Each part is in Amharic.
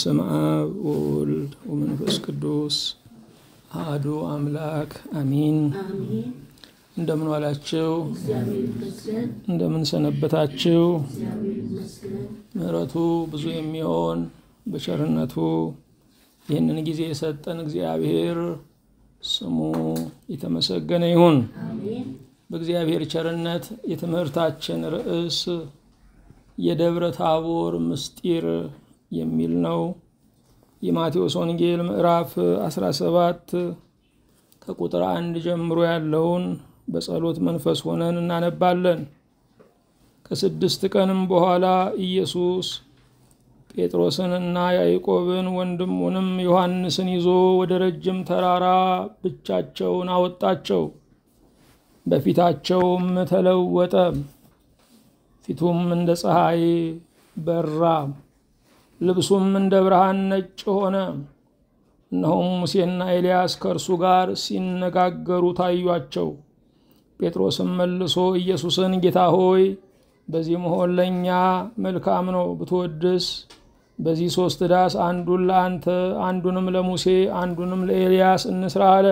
በስም አብ ወወልድ ወመንፈስ ቅዱስ አሐዱ አምላክ አሚን። እንደምን ዋላችሁ? እንደምን ሰነበታችሁ? ምሕረቱ ብዙ የሚሆን በቸርነቱ ይህንን ጊዜ የሰጠን እግዚአብሔር ስሙ የተመሰገነ ይሁን። በእግዚአብሔር ቸርነት የትምህርታችን ርዕስ የደብረ ታቦር ምስጢር የሚል ነው። የማቴዎስ ወንጌል ምዕራፍ 17 ከቁጥር አንድ ጀምሮ ያለውን በጸሎት መንፈስ ሆነን እናነባለን። ከስድስት ቀንም በኋላ ኢየሱስ ጴጥሮስንና ያዕቆብን ወንድሙንም ዮሐንስን ይዞ ወደ ረጅም ተራራ ብቻቸውን አወጣቸው። በፊታቸውም ተለወጠ፣ ፊቱም እንደ ፀሐይ በራ፣ ልብሱም እንደ ብርሃን ነጭ ሆነ። እነሆም ሙሴና ኤልያስ ከእርሱ ጋር ሲነጋገሩ ታዩአቸው። ጴጥሮስም መልሶ ኢየሱስን ጌታ ሆይ በዚህ መሆን ለእኛ መልካም ነው። ብትወድስ በዚህ ሦስት ዳስ አንዱን ለአንተ፣ አንዱንም ለሙሴ፣ አንዱንም ለኤልያስ እንስራ አለ።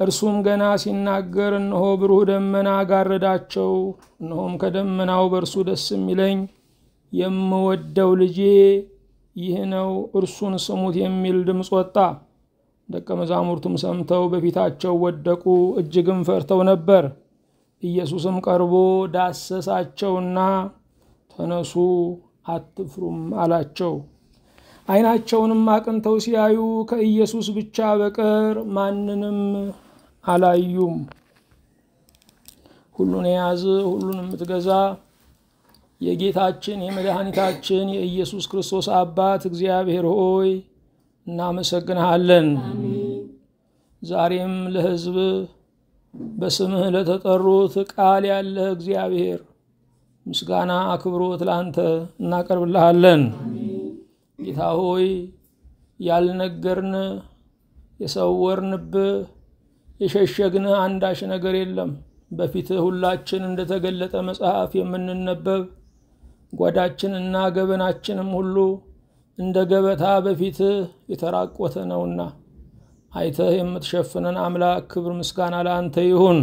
እርሱም ገና ሲናገር እነሆ ብሩህ ደመና ጋረዳቸው። እነሆም ከደመናው በእርሱ ደስ የሚለኝ የምወደው ልጄ ይህ ነው፣ እርሱን ስሙት የሚል ድምፅ ወጣ። ደቀ መዛሙርቱም ሰምተው በፊታቸው ወደቁ፣ እጅግም ፈርተው ነበር። ኢየሱስም ቀርቦ ዳሰሳቸውና ተነሱ፣ አትፍሩም አላቸው። ዓይናቸውንም አቅንተው ሲያዩ ከኢየሱስ ብቻ በቀር ማንንም አላዩም። ሁሉን የያዝ ሁሉን የምትገዛ የጌታችን የመድኃኒታችን የኢየሱስ ክርስቶስ አባት እግዚአብሔር ሆይ እናመሰግንሃለን። ዛሬም ለሕዝብ በስምህ ለተጠሩት ቃል ያለህ እግዚአብሔር ምስጋና አክብሮት ለአንተ እናቀርብልሃለን። ጌታ ሆይ ያልነገርን የሰወርንብህ የሸሸግንህ አንዳች ነገር የለም። በፊትህ ሁላችን እንደተገለጠ መጽሐፍ የምንነበብ ጓዳችንና ገበናችንም ሁሉ እንደ ገበታ በፊትህ የተራቆተ ነውና አይተህ የምትሸፍነን አምላክ ክብር ምስጋና ለአንተ ይሁን።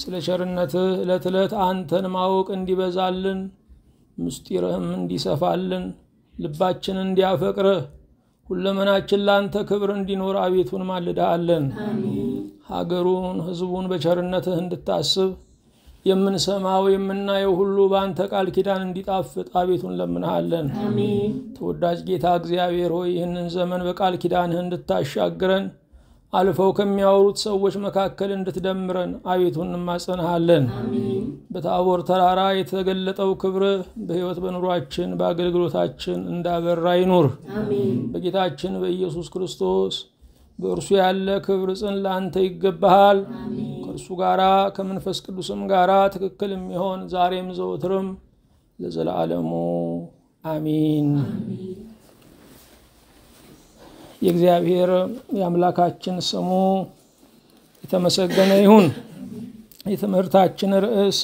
ስለ ቸርነትህ ዕለት ዕለት አንተን ማወቅ እንዲበዛልን ምስጢርህም እንዲሰፋልን ልባችን እንዲያፈቅርህ ሁለመናችን ለአንተ ክብር እንዲኖር አቤቱን ማልዳሃለን። ሀገሩን ሕዝቡን በቸርነትህ እንድታስብ የምንሰማው የምናየው ሁሉ በአንተ ቃል ኪዳን እንዲጣፍጥ አቤቱን ለምንሃለን። ተወዳጅ ጌታ እግዚአብሔር ሆይ ይህንን ዘመን በቃል ኪዳንህ እንድታሻግረን አልፈው ከሚያወሩት ሰዎች መካከል እንድትደምረን አቤቱን እንማጸንሃለን። በታቦር ተራራ የተገለጠው ክብርህ በሕይወት በኑሯችን በአገልግሎታችን እንዳበራ ይኑር። በጌታችን በኢየሱስ ክርስቶስ በእርሱ ያለ ክብር ጽን ለአንተ ይገባሃል። ከእርሱ ጋራ ከመንፈስ ቅዱስም ጋራ ትክክል የሚሆን ዛሬም ዘወትርም ለዘላለሙ አሚን። የእግዚአብሔር የአምላካችን ስሙ የተመሰገነ ይሁን። የትምህርታችን ርዕስ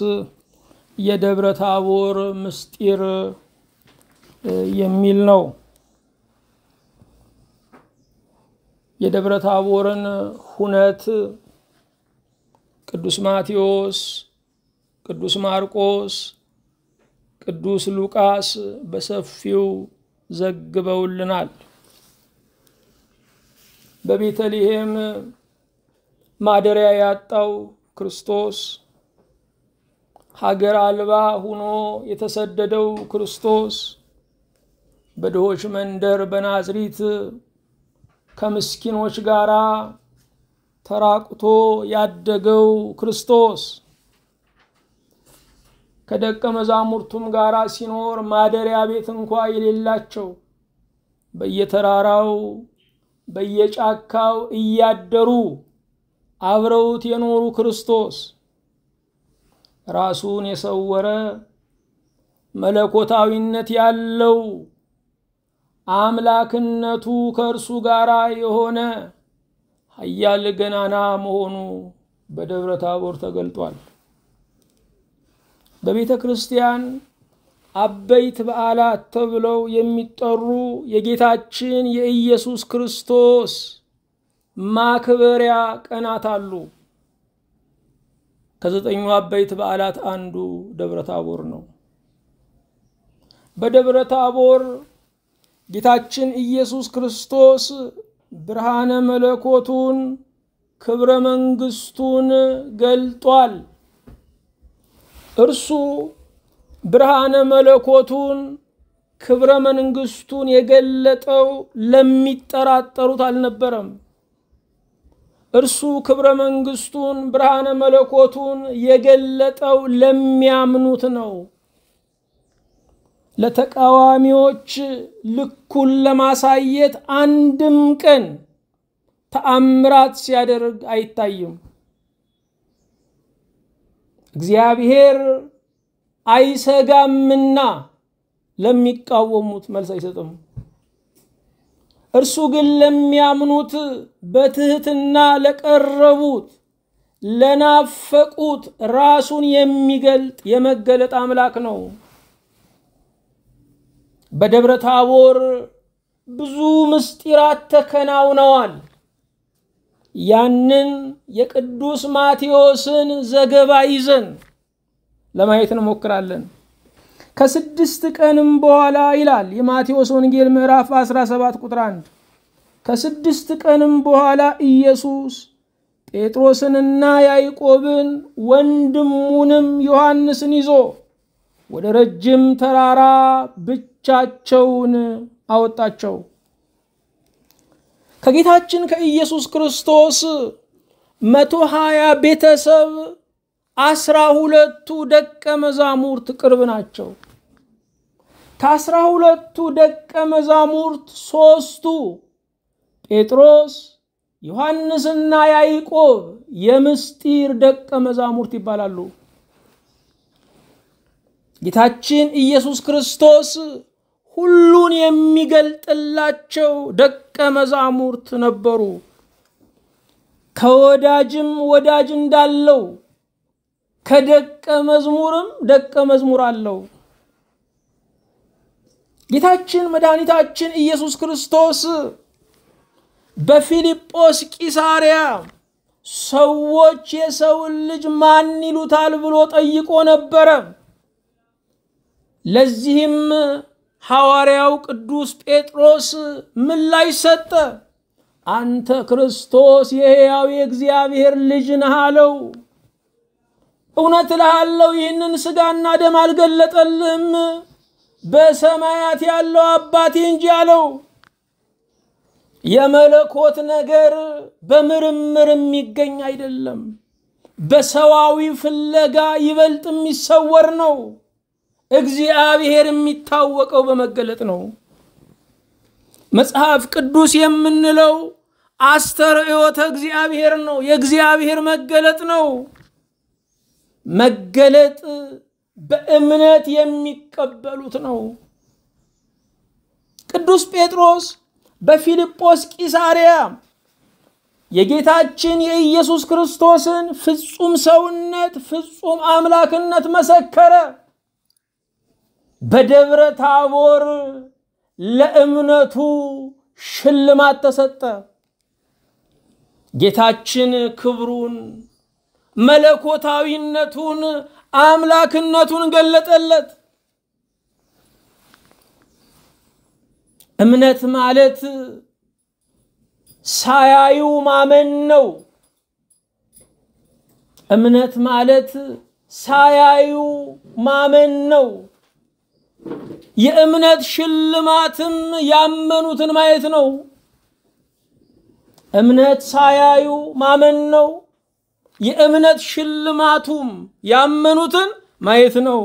የደብረ ታቦር ምስጢር የሚል ነው። የደብረ ታቦርን ሁነት ቅዱስ ማቴዎስ፣ ቅዱስ ማርቆስ፣ ቅዱስ ሉቃስ በሰፊው ዘግበውልናል። በቤተልሔም ማደሪያ ያጣው ክርስቶስ ሀገር አልባ ሁኖ የተሰደደው ክርስቶስ በድሆች መንደር በናዝሪት ከምስኪኖች ጋር ተራቁቶ ያደገው ክርስቶስ ከደቀ መዛሙርቱም ጋር ሲኖር ማደሪያ ቤት እንኳ የሌላቸው በየተራራው በየጫካው እያደሩ አብረውት የኖሩ ክርስቶስ ራሱን የሰወረ መለኮታዊነት ያለው አምላክነቱ ከእርሱ ጋር የሆነ ኃያል ገናና መሆኑ በደብረ ታቦር ተገልጧል። በቤተ ክርስቲያን አበይት በዓላት ተብለው የሚጠሩ የጌታችን የኢየሱስ ክርስቶስ ማክበሪያ ቀናት አሉ። ከዘጠኙ አበይት በዓላት አንዱ ደብረ ታቦር ነው። በደብረ ታቦር ጌታችን ኢየሱስ ክርስቶስ ብርሃነ መለኮቱን ክብረ መንግስቱን ገልጧል። እርሱ ብርሃነ መለኮቱን ክብረ መንግስቱን የገለጠው ለሚጠራጠሩት አልነበረም። እርሱ ክብረ መንግስቱን ብርሃነ መለኮቱን የገለጠው ለሚያምኑት ነው። ለተቃዋሚዎች ልኩን ለማሳየት አንድም ቀን ተአምራት ሲያደርግ አይታይም። እግዚአብሔር አይሰጋምና ለሚቃወሙት መልስ አይሰጥም። እርሱ ግን ለሚያምኑት በትህትና ለቀረቡት ለናፈቁት ራሱን የሚገልጥ የመገለጥ አምላክ ነው። በደብረ ታቦር ብዙ ምስጢራት ተከናውነዋል። ያንን የቅዱስ ማቴዎስን ዘገባ ይዘን ለማየት እንሞክራለን። ከስድስት ቀንም በኋላ ይላል የማቴዎስ ወንጌል ምዕራፍ 17 ቁጥር 1 ከስድስት ቀንም በኋላ ኢየሱስ ጴጥሮስንና ያዕቆብን ወንድሙንም ዮሐንስን ይዞ ወደ ረጅም ተራራ ብቻቸውን አወጣቸው። ከጌታችን ከኢየሱስ ክርስቶስ መቶ ሀያ ቤተሰብ አስራ ሁለቱ ደቀ መዛሙርት ቅርብ ናቸው። ከአስራ ሁለቱ ደቀ መዛሙርት ሦስቱ ጴጥሮስ፣ ዮሐንስና ያዕቆብ የምስጢር ደቀ መዛሙርት ይባላሉ። ጌታችን ኢየሱስ ክርስቶስ ሁሉን የሚገልጥላቸው ደቀ መዛሙርት ነበሩ። ከወዳጅም ወዳጅ እንዳለው ከደቀ መዝሙርም ደቀ መዝሙር አለው። ጌታችን መድኃኒታችን ኢየሱስ ክርስቶስ በፊልጶስ ቂሳርያ ሰዎች የሰውን ልጅ ማን ይሉታል ብሎ ጠይቆ ነበረ። ለዚህም ሐዋርያው ቅዱስ ጴጥሮስ ምላሽ ሰጠ። አንተ ክርስቶስ የሕያው የእግዚአብሔር ልጅ ነህ አለው። እውነት እልሃለሁ ይህንን ሥጋና ደም አልገለጠልህም በሰማያት ያለው አባቴ እንጂ አለው። የመለኮት ነገር በምርምር የሚገኝ አይደለም። በሰዋዊ ፍለጋ ይበልጥ የሚሰወር ነው። እግዚአብሔር የሚታወቀው በመገለጥ ነው። መጽሐፍ ቅዱስ የምንለው አስተርእዮተ እግዚአብሔር ነው። የእግዚአብሔር መገለጥ ነው። መገለጥ በእምነት የሚቀበሉት ነው። ቅዱስ ጴጥሮስ በፊልጶስ ቂሳርያ የጌታችን የኢየሱስ ክርስቶስን ፍጹም ሰውነት፣ ፍጹም አምላክነት መሰከረ። በደብረ ታቦር ለእምነቱ ሽልማት ተሰጠ። ጌታችን ክብሩን፣ መለኮታዊነቱን፣ አምላክነቱን ገለጠለት። እምነት ማለት ሳያዩ ማመን ነው። እምነት ማለት ሳያዩ ማመን ነው። የእምነት ሽልማትም ያመኑትን ማየት ነው። እምነት ሳያዩ ማመን ነው። የእምነት ሽልማቱም ያመኑትን ማየት ነው።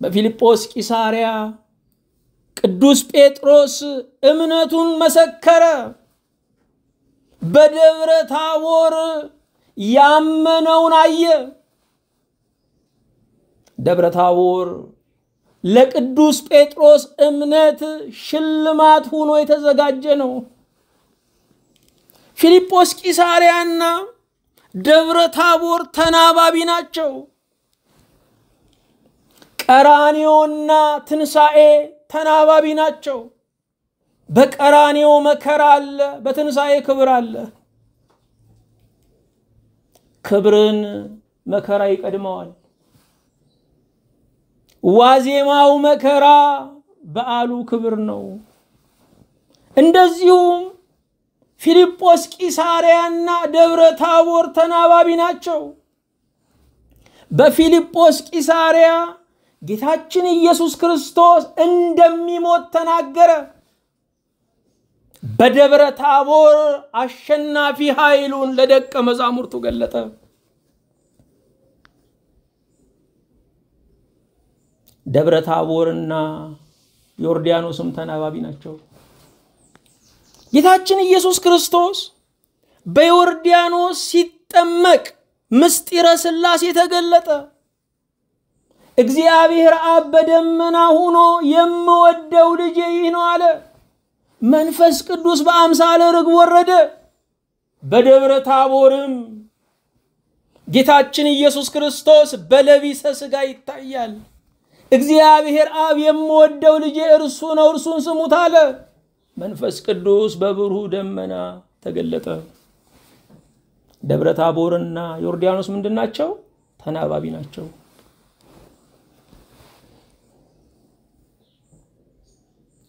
በፊልጶስ ቂሳርያ ቅዱስ ጴጥሮስ እምነቱን መሰከረ። በደብረ ታቦር ያመነውን አየ። ደብረ ታቦር ለቅዱስ ጴጥሮስ እምነት ሽልማት ሆኖ የተዘጋጀ ነው። ፊልጶስ ቂሳርያና ደብረ ታቦር ተናባቢ ናቸው። ቀራንዮና ትንሣኤ ተናባቢ ናቸው። በቀራንዮ መከራ አለ፣ በትንሣኤ ክብር አለ። ክብርን መከራ ይቀድመዋል። ዋዜማው መከራ፣ በዓሉ ክብር ነው። እንደዚሁም ፊልጶስ ቂሳርያና ደብረ ታቦር ተናባቢ ናቸው። በፊልጶስ ቂሳርያ ጌታችን ኢየሱስ ክርስቶስ እንደሚሞት ተናገረ። በደብረ ታቦር አሸናፊ ኃይሉን ለደቀ መዛሙርቱ ገለጠ። ደብረ ታቦርና ዮርዳኖስም ተናባቢ ናቸው። ጌታችን ኢየሱስ ክርስቶስ በዮርዳኖስ ሲጠመቅ ምስጢረ ሥላሴ ተገለጠ። እግዚአብሔር አብ በደመና ሆኖ የምወደው ልጄ ይህ ነው አለ። መንፈስ ቅዱስ በአምሳለ ርግብ ወረደ። በደብረ ታቦርም ጌታችን ኢየሱስ ክርስቶስ በለቢሰ ሥጋ ይታያል። እግዚአብሔር አብ የምወደው ልጄ እርሱ ነው፣ እርሱን ስሙት አለ። መንፈስ ቅዱስ በብሩህ ደመና ተገለጠ። ደብረ ታቦርና ዮርዳኖስ ምንድን ናቸው? ተናባቢ ናቸው።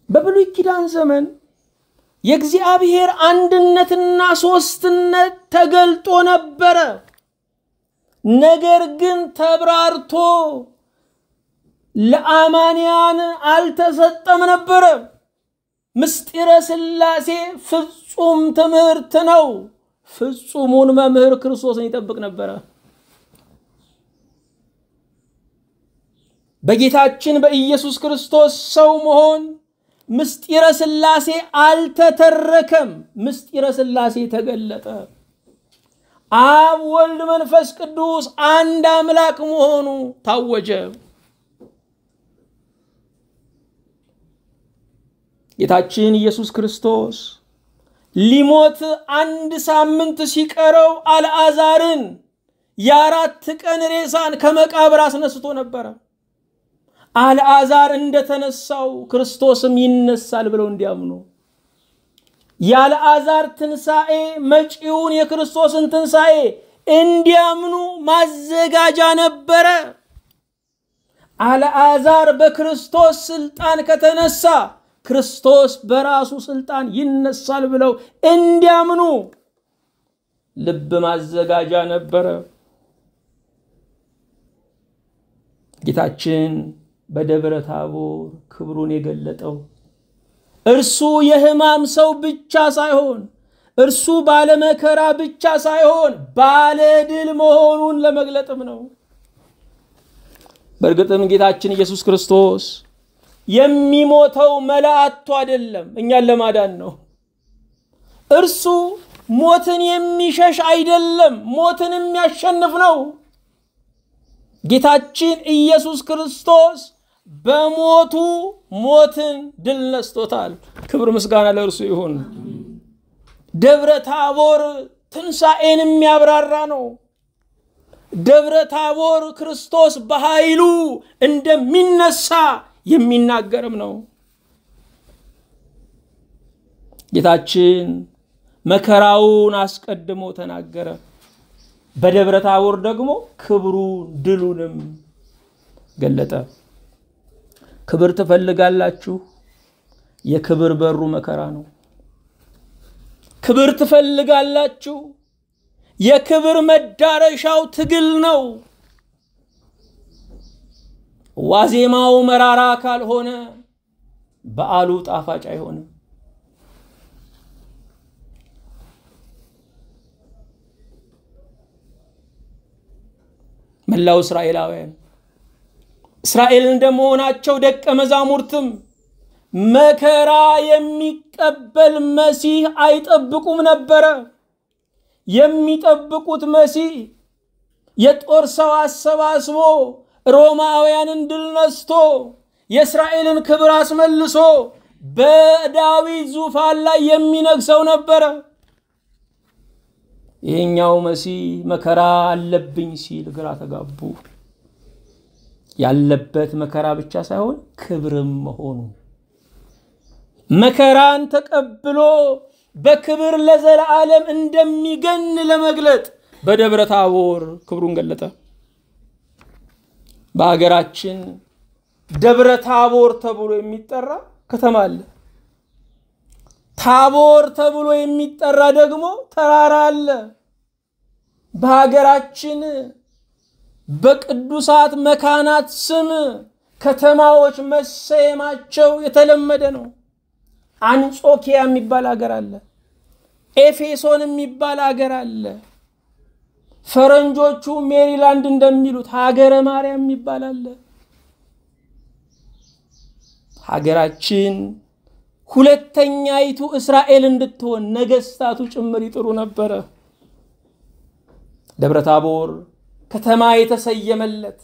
በብሉይ ኪዳን ዘመን የእግዚአብሔር አንድነትና ሦስትነት ተገልጦ ነበረ። ነገር ግን ተብራርቶ ለአማንያን አልተሰጠም ነበረ። ምስጢረ ሥላሴ ፍጹም ትምህርት ነው። ፍጹሙን መምህር ክርስቶስን ይጠብቅ ነበረ። በጌታችን በኢየሱስ ክርስቶስ ሰው መሆን ምስጢረ ሥላሴ አልተተረከም። ምስጢረ ሥላሴ ተገለጠ። አብ፣ ወልድ፣ መንፈስ ቅዱስ አንድ አምላክ መሆኑ ታወጀ። ጌታችን ኢየሱስ ክርስቶስ ሊሞት አንድ ሳምንት ሲቀረው አልዓዛርን የአራት ቀን ሬሳን ከመቃብር አስነስቶ ነበረ። አልዓዛር እንደተነሳው ክርስቶስም ይነሳል ብለው እንዲያምኑ የአልዓዛር ትንሣኤ መጪውን የክርስቶስን ትንሣኤ እንዲያምኑ ማዘጋጃ ነበረ። አልዓዛር በክርስቶስ ስልጣን ከተነሳ ክርስቶስ በራሱ ስልጣን ይነሳል ብለው እንዲያምኑ ልብ ማዘጋጃ ነበረ። ጌታችን በደብረ ታቦር ክብሩን የገለጠው እርሱ የሕማም ሰው ብቻ ሳይሆን እርሱ ባለመከራ ብቻ ሳይሆን ባለድል መሆኑን ለመግለጥም ነው። በእርግጥም ጌታችን ኢየሱስ ክርስቶስ የሚሞተው መላእክቱ አይደለም፣ እኛን ለማዳን ነው። እርሱ ሞትን የሚሸሽ አይደለም፣ ሞትን የሚያሸንፍ ነው። ጌታችን ኢየሱስ ክርስቶስ በሞቱ ሞትን ድል ነስቶታል። ክብር ምስጋና ለእርሱ ይሁን። ደብረ ታቦር ትንሣኤን የሚያብራራ ነው። ደብረ ታቦር ክርስቶስ በኃይሉ እንደሚነሳ የሚናገርም ነው። ጌታችን መከራውን አስቀድሞ ተናገረ። በደብረ ታቦር ደግሞ ክብሩን ድሉንም ገለጠ። ክብር ትፈልጋላችሁ? የክብር በሩ መከራ ነው። ክብር ትፈልጋላችሁ? የክብር መዳረሻው ትግል ነው። ዋዜማው መራራ ካልሆነ በዓሉ ጣፋጭ አይሆንም። መላው እስራኤላውያን እስራኤል እንደመሆናቸው ደቀ መዛሙርትም መከራ የሚቀበል መሲህ አይጠብቁም ነበረ። የሚጠብቁት መሲህ የጦር ሰው አሰባስቦ ሮማውያንን ድል ነስቶ የእስራኤልን ክብር አስመልሶ በዳዊት ዙፋን ላይ የሚነግሰው ነበረ። ይህኛው መሲህ መከራ አለብኝ ሲል ግራ ተጋቡ። ያለበት መከራ ብቻ ሳይሆን ክብርም መሆኑ መከራን ተቀብሎ በክብር ለዘላለም እንደሚገን ለመግለጥ በደብረ ታቦር ክብሩን ገለጠ። በሀገራችን ደብረ ታቦር ተብሎ የሚጠራ ከተማ አለ። ታቦር ተብሎ የሚጠራ ደግሞ ተራራ አለ። በሀገራችን በቅዱሳት መካናት ስም ከተማዎች መሰየማቸው የተለመደ ነው። አንጾኪያ የሚባል ሀገር አለ። ኤፌሶን የሚባል ሀገር አለ። ፈረንጆቹ ሜሪላንድ እንደሚሉት ሀገረ ማርያም አለ። ሀገራችን ሁለተኛይቱ እስራኤል እንድትሆን ነገስታቱ ጭምር ይጥሩ ነበረ። ደብረ ታቦር ከተማ የተሰየመለት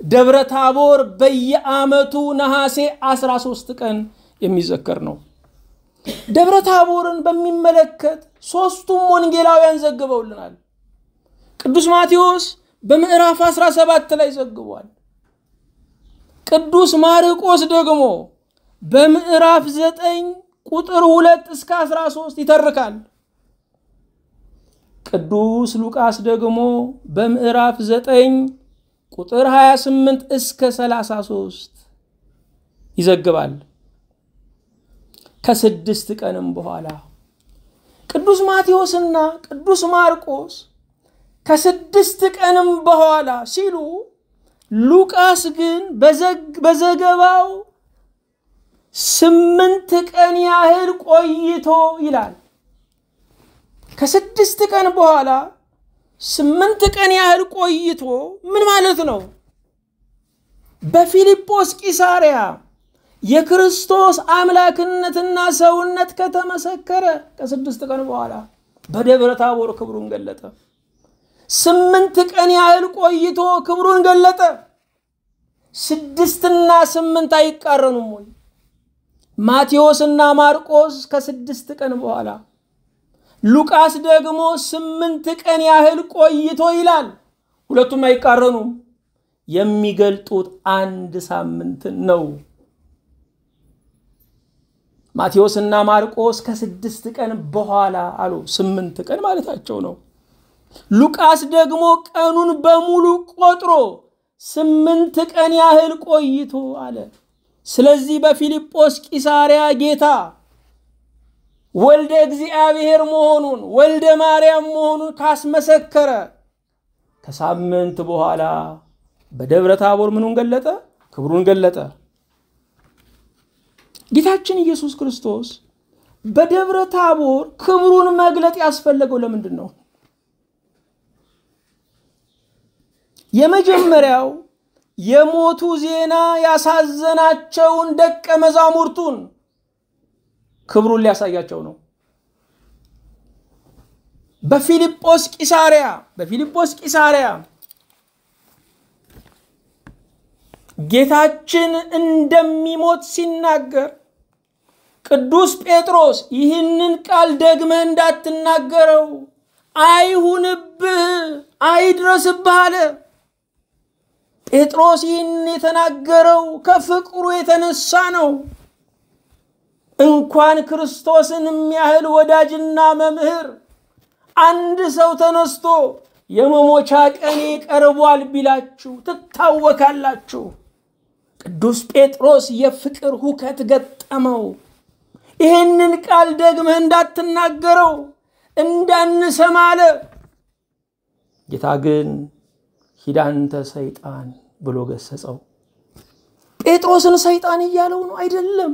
ደብረ ታቦር በየዓመቱ ነሐሴ 13 ቀን የሚዘከር ነው። ደብረ ታቦርን በሚመለከት ሦስቱም ወንጌላውያን ዘግበውልናል። ቅዱስ ማቴዎስ በምዕራፍ 17 ላይ ዘግቧል። ቅዱስ ማርቆስ ደግሞ በምዕራፍ 9 ቁጥር 2 እስከ 13 ይተርካል። ቅዱስ ሉቃስ ደግሞ በምዕራፍ 9 ቁጥር 28 እስከ 33 ይዘግባል። ከስድስት ቀንም በኋላ ቅዱስ ማቴዎስና ቅዱስ ማርቆስ ከስድስት ቀንም በኋላ ሲሉ ሉቃስ ግን በዘገባው ስምንት ቀን ያህል ቆይቶ ይላል። ከስድስት ቀን በኋላ ስምንት ቀን ያህል ቆይቶ ምን ማለት ነው? በፊልጶስ ቂሳሪያ የክርስቶስ አምላክነትና ሰውነት ከተመሰከረ ከስድስት ቀን በኋላ በደብረ ታቦር ክብሩን ገለጠ። ስምንት ቀን ያህል ቆይቶ ክብሩን ገለጠ። ስድስትና ስምንት አይቃረኑም ወይ? ማቴዎስና ማርቆስ ከስድስት ቀን በኋላ ሉቃስ ደግሞ ስምንት ቀን ያህል ቆይቶ ይላል። ሁለቱም አይቃረኑም። የሚገልጡት አንድ ሳምንትን ነው። ማቴዎስና ማርቆስ ከስድስት ቀን በኋላ አሉ። ስምንት ቀን ማለታቸው ነው። ሉቃስ ደግሞ ቀኑን በሙሉ ቆጥሮ ስምንት ቀን ያህል ቆይቶ አለ። ስለዚህ በፊልጶስ ቂሳሪያ ጌታ ወልደ እግዚአብሔር መሆኑን ወልደ ማርያም መሆኑን ካስመሰከረ ከሳምንት በኋላ በደብረ ታቦር ምኑን ገለጠ? ክብሩን ገለጠ። ጌታችን ኢየሱስ ክርስቶስ በደብረ ታቦር ክብሩን መግለጥ ያስፈለገው ለምንድን ነው? የመጀመሪያው የሞቱ ዜና ያሳዘናቸውን ደቀ መዛሙርቱን ክብሩን ሊያሳያቸው ነው። በፊልጶስ ቂሳሪያ በፊልጶስ ቂሳሪያ ጌታችን እንደሚሞት ሲናገር ቅዱስ ጴጥሮስ ይህንን ቃል ደግመህ እንዳትናገረው አይሁንብህ፣ አይድረስብህ አለ። ጴጥሮስ ይህን የተናገረው ከፍቅሩ የተነሳ ነው። እንኳን ክርስቶስን የሚያህል ወዳጅና መምህር አንድ ሰው ተነስቶ የመሞቻ ቀኔ ቀርቧል ቢላችሁ ትታወካላችሁ። ቅዱስ ጴጥሮስ የፍቅር ሁከት ገጠመው። ይህንን ቃል ደግመህ እንዳትናገረው እንዳንሰማ አለ። ጌታ ግን ሂድ አንተ ሰይጣን ብሎ ገሰጸው። ጴጥሮስን ሰይጣን እያለው ነው አይደለም።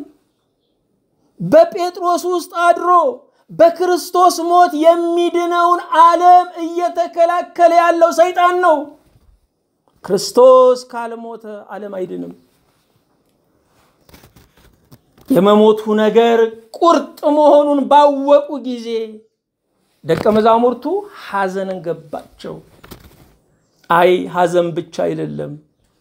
በጴጥሮስ ውስጥ አድሮ በክርስቶስ ሞት የሚድነውን ዓለም እየተከላከለ ያለው ሰይጣን ነው። ክርስቶስ ካልሞተ ዓለም አይድንም። የመሞቱ ነገር ቁርጥ መሆኑን ባወቁ ጊዜ ደቀ መዛሙርቱ ሐዘንን ገባቸው። አይ ሐዘን ብቻ አይደለም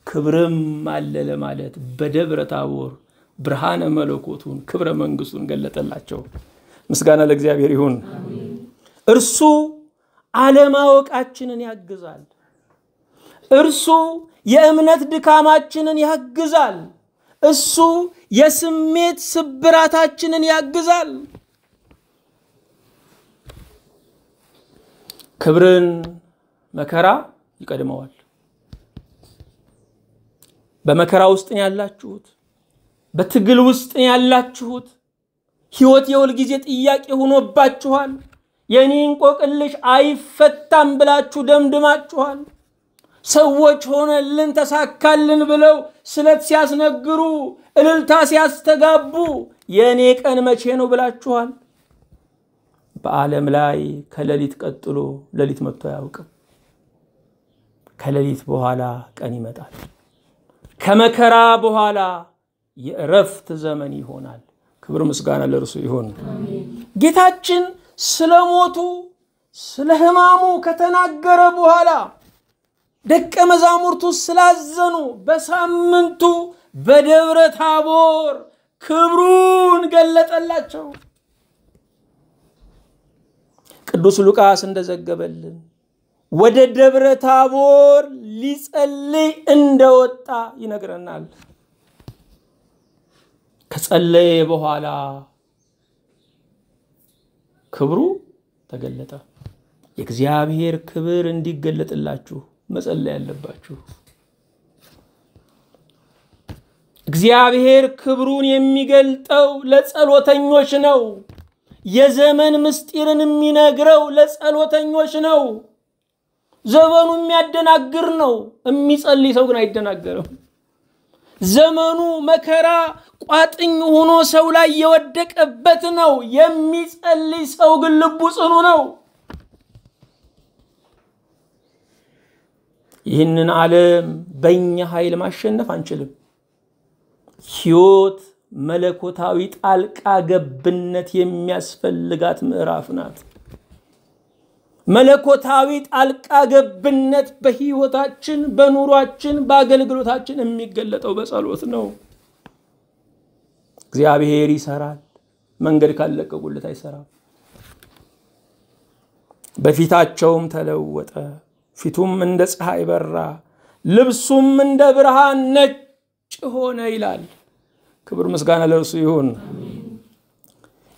ክብርም አለ ለማለት በደብረ ታቦር ብርሃነ መለኮቱን ክብረ መንግስቱን ገለጠላቸው። ምስጋና ለእግዚአብሔር ይሁን። እርሱ አለማወቃችንን ያግዛል። እርሱ የእምነት ድካማችንን ያግዛል። እሱ የስሜት ስብራታችንን ያግዛል። ክብርን መከራ ይቀድመዋል። በመከራ ውስጥ ነው ያላችሁት። በትግል ውስጥ ነው ያላችሁት። ሕይወት የሁል ጊዜ ጥያቄ ሆኖባችኋል። የኔ እንቆቅልሽ አይፈታም ብላችሁ ደምድማችኋል። ሰዎች ሆነልን ተሳካልን ብለው ስለት ሲያስነግሩ፣ እልልታ ሲያስተጋቡ የእኔ ቀን መቼ ነው ብላችኋል። በዓለም ላይ ከሌሊት ቀጥሎ ሌሊት መጥቶ አያውቅም። ከሌሊት በኋላ ቀን ይመጣል። ከመከራ በኋላ የእረፍት ዘመን ይሆናል። ክብር ምስጋና ለእርሱ ይሁን። ጌታችን ስለ ሞቱ ስለ ሕማሙ ከተናገረ በኋላ ደቀ መዛሙርቱ ስላዘኑ በሳምንቱ በደብረ ታቦር ክብሩን ገለጠላቸው። ቅዱስ ሉቃስ እንደዘገበልን ወደ ደብረ ታቦር ሊጸልይ እንደወጣ ይነግረናል። ከጸለየ በኋላ ክብሩ ተገለጠ። የእግዚአብሔር ክብር እንዲገለጥላችሁ መጸለይ ያለባችሁ። እግዚአብሔር ክብሩን የሚገልጠው ለጸሎተኞች ነው። የዘመን ምስጢርን የሚነግረው ለጸሎተኞች ነው። ዘመኑ የሚያደናግር ነው። የሚጸልይ ሰው ግን አይደናገርም። ዘመኑ መከራ ቋጥኝ ሆኖ ሰው ላይ የወደቀበት ነው። የሚጸልይ ሰው ግን ልቡ ጽኑ ነው። ይህንን ዓለም በእኛ ኃይል ማሸነፍ አንችልም። ሕይወት መለኮታዊ ጣልቃ ገብነት የሚያስፈልጋት ምዕራፍ ናት። መለኮታዊ ጣልቃ ገብነት በሕይወታችን፣ በኑሯችን፣ በአገልግሎታችን የሚገለጠው በጸሎት ነው። እግዚአብሔር ይሰራል። መንገድ ካለቀቁለት አይሰራም። በፊታቸውም ተለወጠ፣ ፊቱም እንደ ፀሐይ በራ፣ ልብሱም እንደ ብርሃን ነጭ ሆነ ይላል። ክብር ምስጋና ለእርሱ ይሁን።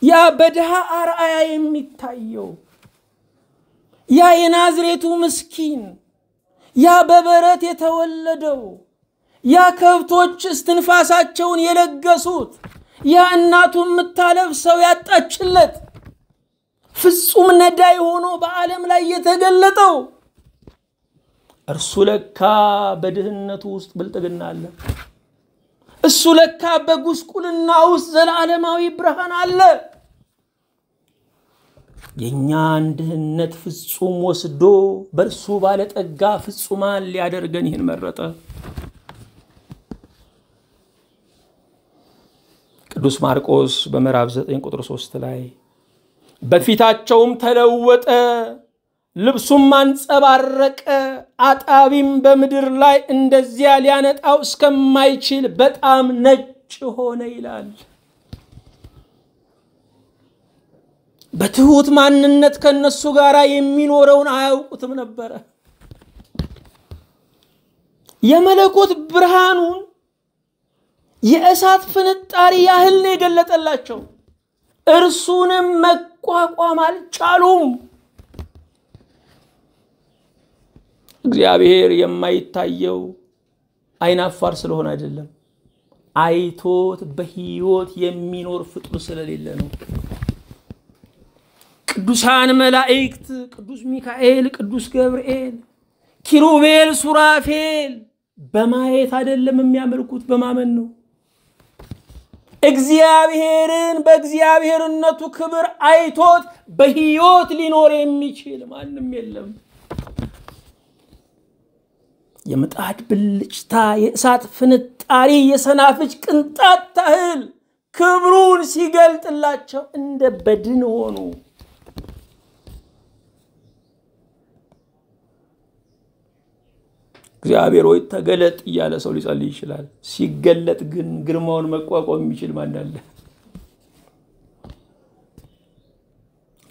ያ በድሃ አርአያ የሚታየው ያ የናዝሬቱ ምስኪን ያ በበረት የተወለደው ያ ከብቶች እስትንፋሳቸውን የለገሱት ያ እናቱ የምታለብሰው ያጣችለት ፍጹም ነዳይ ሆኖ በዓለም ላይ የተገለጠው እርሱ ለካ በድህነቱ ውስጥ ብልጥግና አለ። እሱ ለካ በጉስቁልና ውስጥ ዘላለማዊ ብርሃን አለ። የእኛን ድህነት ፍጹም ወስዶ በእርሱ ባለጠጋ ፍጹማን ሊያደርገን ይህን መረጠ። ቅዱስ ማርቆስ በምዕራፍ 9 ቁጥር 3 ላይ በፊታቸውም ተለወጠ፣ ልብሱም አንጸባረቀ፣ አጣቢም በምድር ላይ እንደዚያ ሊያነጣው እስከማይችል በጣም ነጭ ሆነ ይላል። በትሑት ማንነት ከነሱ ጋር የሚኖረውን አያውቁትም ነበረ። የመለኮት ብርሃኑን የእሳት ፍንጣሪ ያህል ነው የገለጠላቸው። እርሱንም መቋቋም አልቻሉም። እግዚአብሔር የማይታየው አይናፋር ስለሆነ አይደለም፣ አይቶት በሕይወት የሚኖር ፍጡር ስለሌለ ነው። ቅዱሳን መላእክት ቅዱስ ሚካኤል፣ ቅዱስ ገብርኤል፣ ኪሩቤል፣ ሱራፌል በማየት አይደለም የሚያመልኩት፣ በማመን ነው። እግዚአብሔርን በእግዚአብሔርነቱ ክብር አይቶት በሕይወት ሊኖር የሚችል ማንም የለም። የምጣድ ብልጭታ፣ የእሳት ፍንጣሪ፣ የሰናፍጭ ቅንጣት ታህል ክብሩን ሲገልጥላቸው እንደ በድን ሆኑ። እግዚአብሔር ወይ ተገለጥ እያለ ሰው ሊጸልይ ይችላል። ሲገለጥ ግን ግርማውን መቋቋም የሚችል ማን አለ?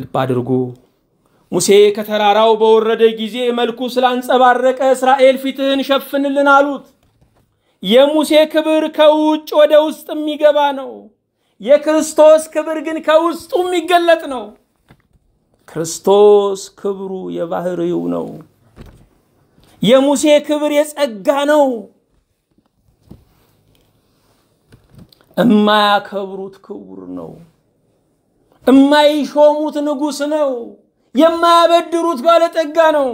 ልብ አድርጎ ሙሴ ከተራራው በወረደ ጊዜ መልኩ ስላንጸባረቀ እስራኤል ፊትህን ሸፍንልን አሉት። የሙሴ ክብር ከውጭ ወደ ውስጥ የሚገባ ነው። የክርስቶስ ክብር ግን ከውስጡ የሚገለጥ ነው። ክርስቶስ ክብሩ የባህሪው ነው። የሙሴ ክብር የጸጋ ነው። እማያከብሩት ክቡር ነው። እማይሾሙት ንጉሥ ነው። የማያበድሩት ባለጠጋ ነው።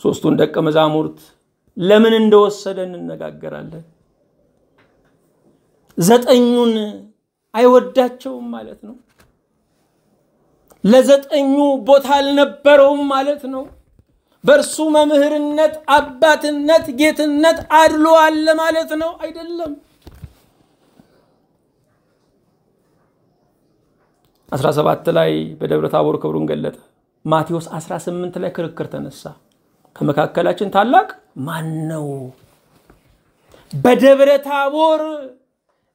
ሦስቱን ደቀ መዛሙርት ለምን እንደወሰደ እንነጋገራለን። ዘጠኙን አይወዳቸውም ማለት ነው። ለዘጠኙ ቦታ አልነበረውም ማለት ነው። በእርሱ መምህርነት፣ አባትነት፣ ጌትነት አድሎ አለ ማለት ነው አይደለም። 17 ላይ በደብረ ታቦር ክብሩን ገለጠ። ማቴዎስ 18 ላይ ክርክር ተነሳ። ከመካከላችን ታላቅ ማን ነው? በደብረ ታቦር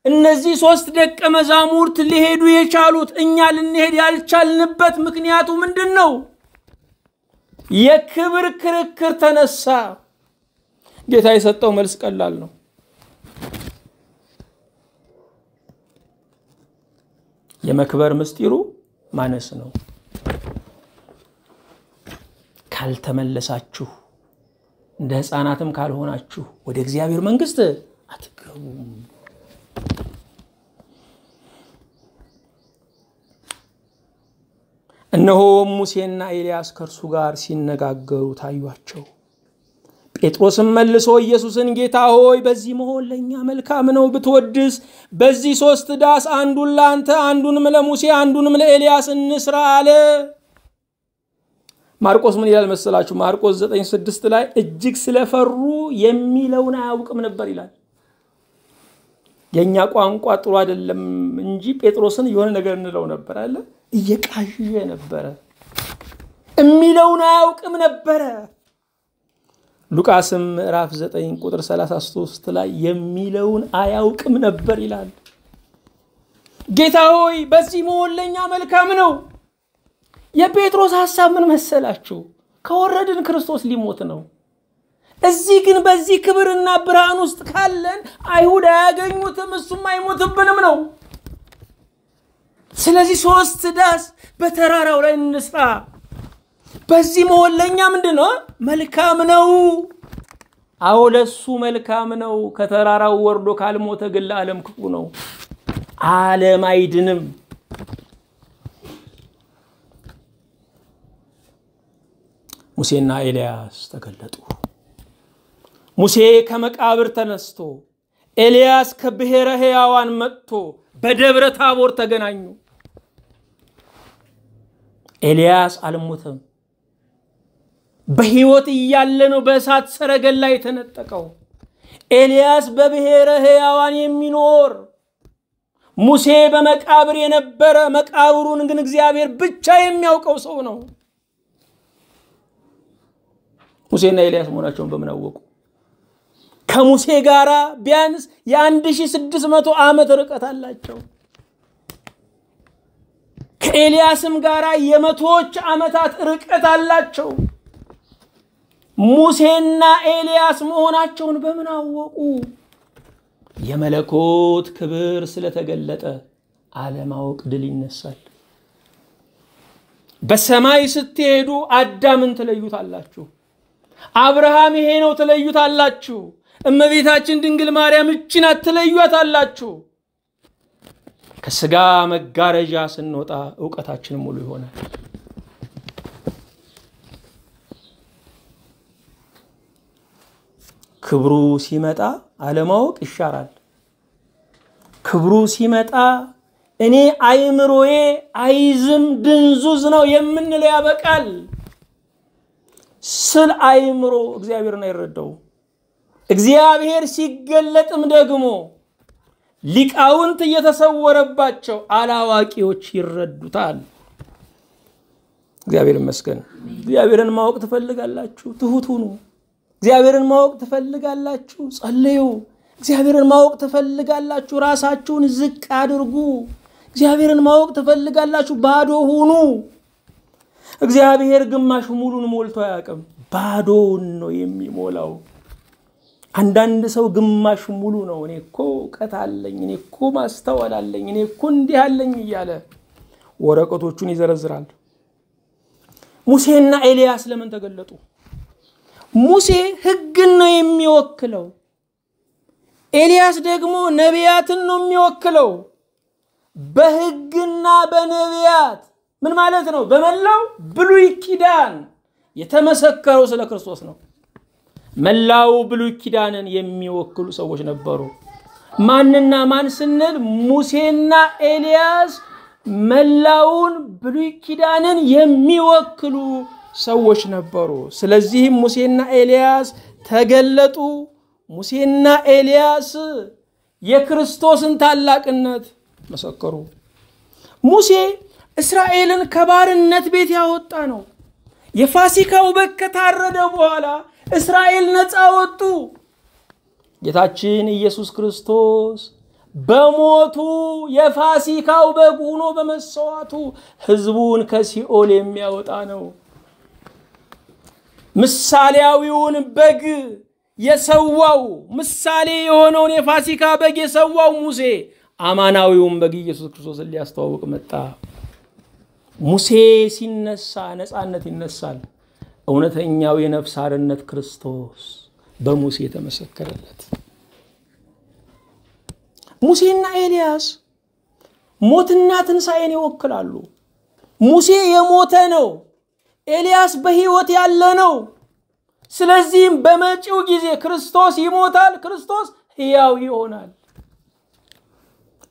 እነዚህ ሶስት ደቀ መዛሙርት ሊሄዱ የቻሉት እኛ ልንሄድ ያልቻልንበት ምክንያቱ ምንድን ነው? የክብር ክርክር ተነሳ። ጌታ የሰጠው መልስ ቀላል ነው። የመክበር ምስጢሩ ማነስ ነው። ካልተመለሳችሁ እንደ ሕፃናትም ካልሆናችሁ ወደ እግዚአብሔር መንግሥት አትገቡም። እነሆም ሙሴና ኤልያስ ከእርሱ ጋር ሲነጋገሩ ታዩአቸው። ጴጥሮስም መልሶ ኢየሱስን ጌታ ሆይ በዚህ መሆን ለእኛ መልካም ነው፣ ብትወድስ በዚህ ሦስት ዳስ አንዱን ለአንተ፣ አንዱንም ለሙሴ፣ አንዱንም ለኤልያስ እንስራ አለ። ማርቆስ ምን ይላል መሰላችሁ? ማርቆስ 9፥6 ላይ እጅግ ስለፈሩ የሚለውን አያውቅም ነበር ይላል። የእኛ ቋንቋ ጥሩ አይደለም እንጂ ጴጥሮስን የሆነ ነገር እንለው ነበር አለ። እየቃዠ ነበረ። የሚለውን አያውቅም ነበረ። ሉቃስም ምዕራፍ 9 ቁጥር 33 ላይ የሚለውን አያውቅም ነበር ይላል። ጌታ ሆይ በዚህ መሆን ለእኛ መልካም ነው። የጴጥሮስ ሐሳብ ምን መሰላችሁ? ከወረድን ክርስቶስ ሊሞት ነው። እዚህ ግን በዚህ ክብርና ብርሃን ውስጥ ካለን አይሁድ አያገኙትም፣ እሱም አይሞትብንም ነው። ስለዚህ ሶስት ዳስ በተራራው ላይ እንስራ። በዚህ መሆን ለእኛ ምንድን ነው? መልካም ነው። አዎ ለሱ መልካም ነው። ከተራራው ወርዶ ካልሞተ ግን ለዓለም ክፉ ነው። ዓለም አይድንም። ሙሴና ኤልያስ ተገለጡ። ሙሴ ከመቃብር ተነስቶ ኤልያስ ከብሔረ ሕያዋን መጥቶ በደብረ ታቦር ተገናኙ። ኤልያስ አልሞተም። በሕይወት እያለ ነው በእሳት ሰረገላ የተነጠቀው። ኤልያስ በብሔረ ሕያዋን የሚኖር ሙሴ በመቃብር የነበረ መቃብሩን ግን እግዚአብሔር ብቻ የሚያውቀው ሰው ነው። ሙሴና ኤልያስ መሆናቸውን በምን አወቁ? ከሙሴ ጋር ቢያንስ የአንድ ሺህ ስድስት መቶ ዓመት ርቀት አላቸው። ከኤልያስም ጋር የመቶዎች ዓመታት ርቀት አላቸው። ሙሴና ኤልያስ መሆናቸውን በምን አወቁ? የመለኮት ክብር ስለተገለጠ አለማወቅ ድል ይነሳል። በሰማይ ስትሄዱ አዳምን ትለዩታላችሁ። አብርሃም ይሄ ነው ትለዩታላችሁ። እመቤታችን ድንግል ማርያም እቺ ናት ትለዩታላችሁ። ከስጋ መጋረጃ ስንወጣ እውቀታችን ሙሉ ይሆናል። ክብሩ ሲመጣ አለማወቅ ይሻራል። ክብሩ ሲመጣ እኔ አይምሮዬ አይዝም ድንዙዝ ነው የምንለው ያበቃል። ስል አይምሮ እግዚአብሔርን አይረዳው። እግዚአብሔር ሲገለጥም ደግሞ ሊቃውንት እየተሰወረባቸው አላዋቂዎች ይረዱታል። እግዚአብሔር ይመስገን። እግዚአብሔርን ማወቅ ትፈልጋላችሁ? ትሑት ሁኑ። እግዚአብሔርን ማወቅ ትፈልጋላችሁ? ጸልዩ። እግዚአብሔርን ማወቅ ትፈልጋላችሁ? ራሳችሁን ዝቅ አድርጉ። እግዚአብሔርን ማወቅ ትፈልጋላችሁ? ባዶ ሁኑ። እግዚአብሔር ግማሽ ሙሉን ሞልቶ አያውቅም። ባዶውን ነው የሚሞላው። አንዳንድ ሰው ግማሽ ሙሉ ነው። እኔ እኮ እውቀት አለኝ፣ እኔ እኮ ማስተዋል አለኝ፣ እኔ እኮ እንዲህ አለኝ እያለ ወረቀቶቹን ይዘረዝራል። ሙሴና ኤልያስ ለምን ተገለጡ? ሙሴ ሕግን ነው የሚወክለው። ኤልያስ ደግሞ ነቢያትን ነው የሚወክለው። በሕግና በነቢያት ምን ማለት ነው? በመላው ብሉይ ኪዳን የተመሰከረው ስለ ክርስቶስ ነው። መላው ብሉይ ኪዳንን የሚወክሉ ሰዎች ነበሩ። ማንና ማን ስንል ሙሴና ኤልያስ መላውን ብሉይ ኪዳንን የሚወክሉ ሰዎች ነበሩ። ስለዚህም ሙሴና ኤልያስ ተገለጡ። ሙሴና ኤልያስ የክርስቶስን ታላቅነት መሰከሩ። ሙሴ እስራኤልን ከባርነት ቤት ያወጣ ነው። የፋሲካው በግ ከታረደ በኋላ እስራኤል ነፃ ወጡ። ጌታችን ኢየሱስ ክርስቶስ በሞቱ የፋሲካው በግ ሆኖ በመሰዋቱ ሕዝቡን ከሲኦል የሚያወጣ ነው። ምሳሌያዊውን በግ የሰዋው ምሳሌ የሆነውን የፋሲካ በግ የሰዋው ሙሴ አማናዊውን በግ ኢየሱስ ክርስቶስን ሊያስተዋውቅ መጣ። ሙሴ ሲነሳ ነፃነት ይነሳል። እውነተኛው የነፍስ አርነት ክርስቶስ በሙሴ የተመሰከረለት። ሙሴና ኤልያስ ሞትና ትንሣኤን ይወክላሉ። ሙሴ የሞተ ነው፣ ኤልያስ በሕይወት ያለ ነው። ስለዚህም በመጪው ጊዜ ክርስቶስ ይሞታል፣ ክርስቶስ ሕያው ይሆናል።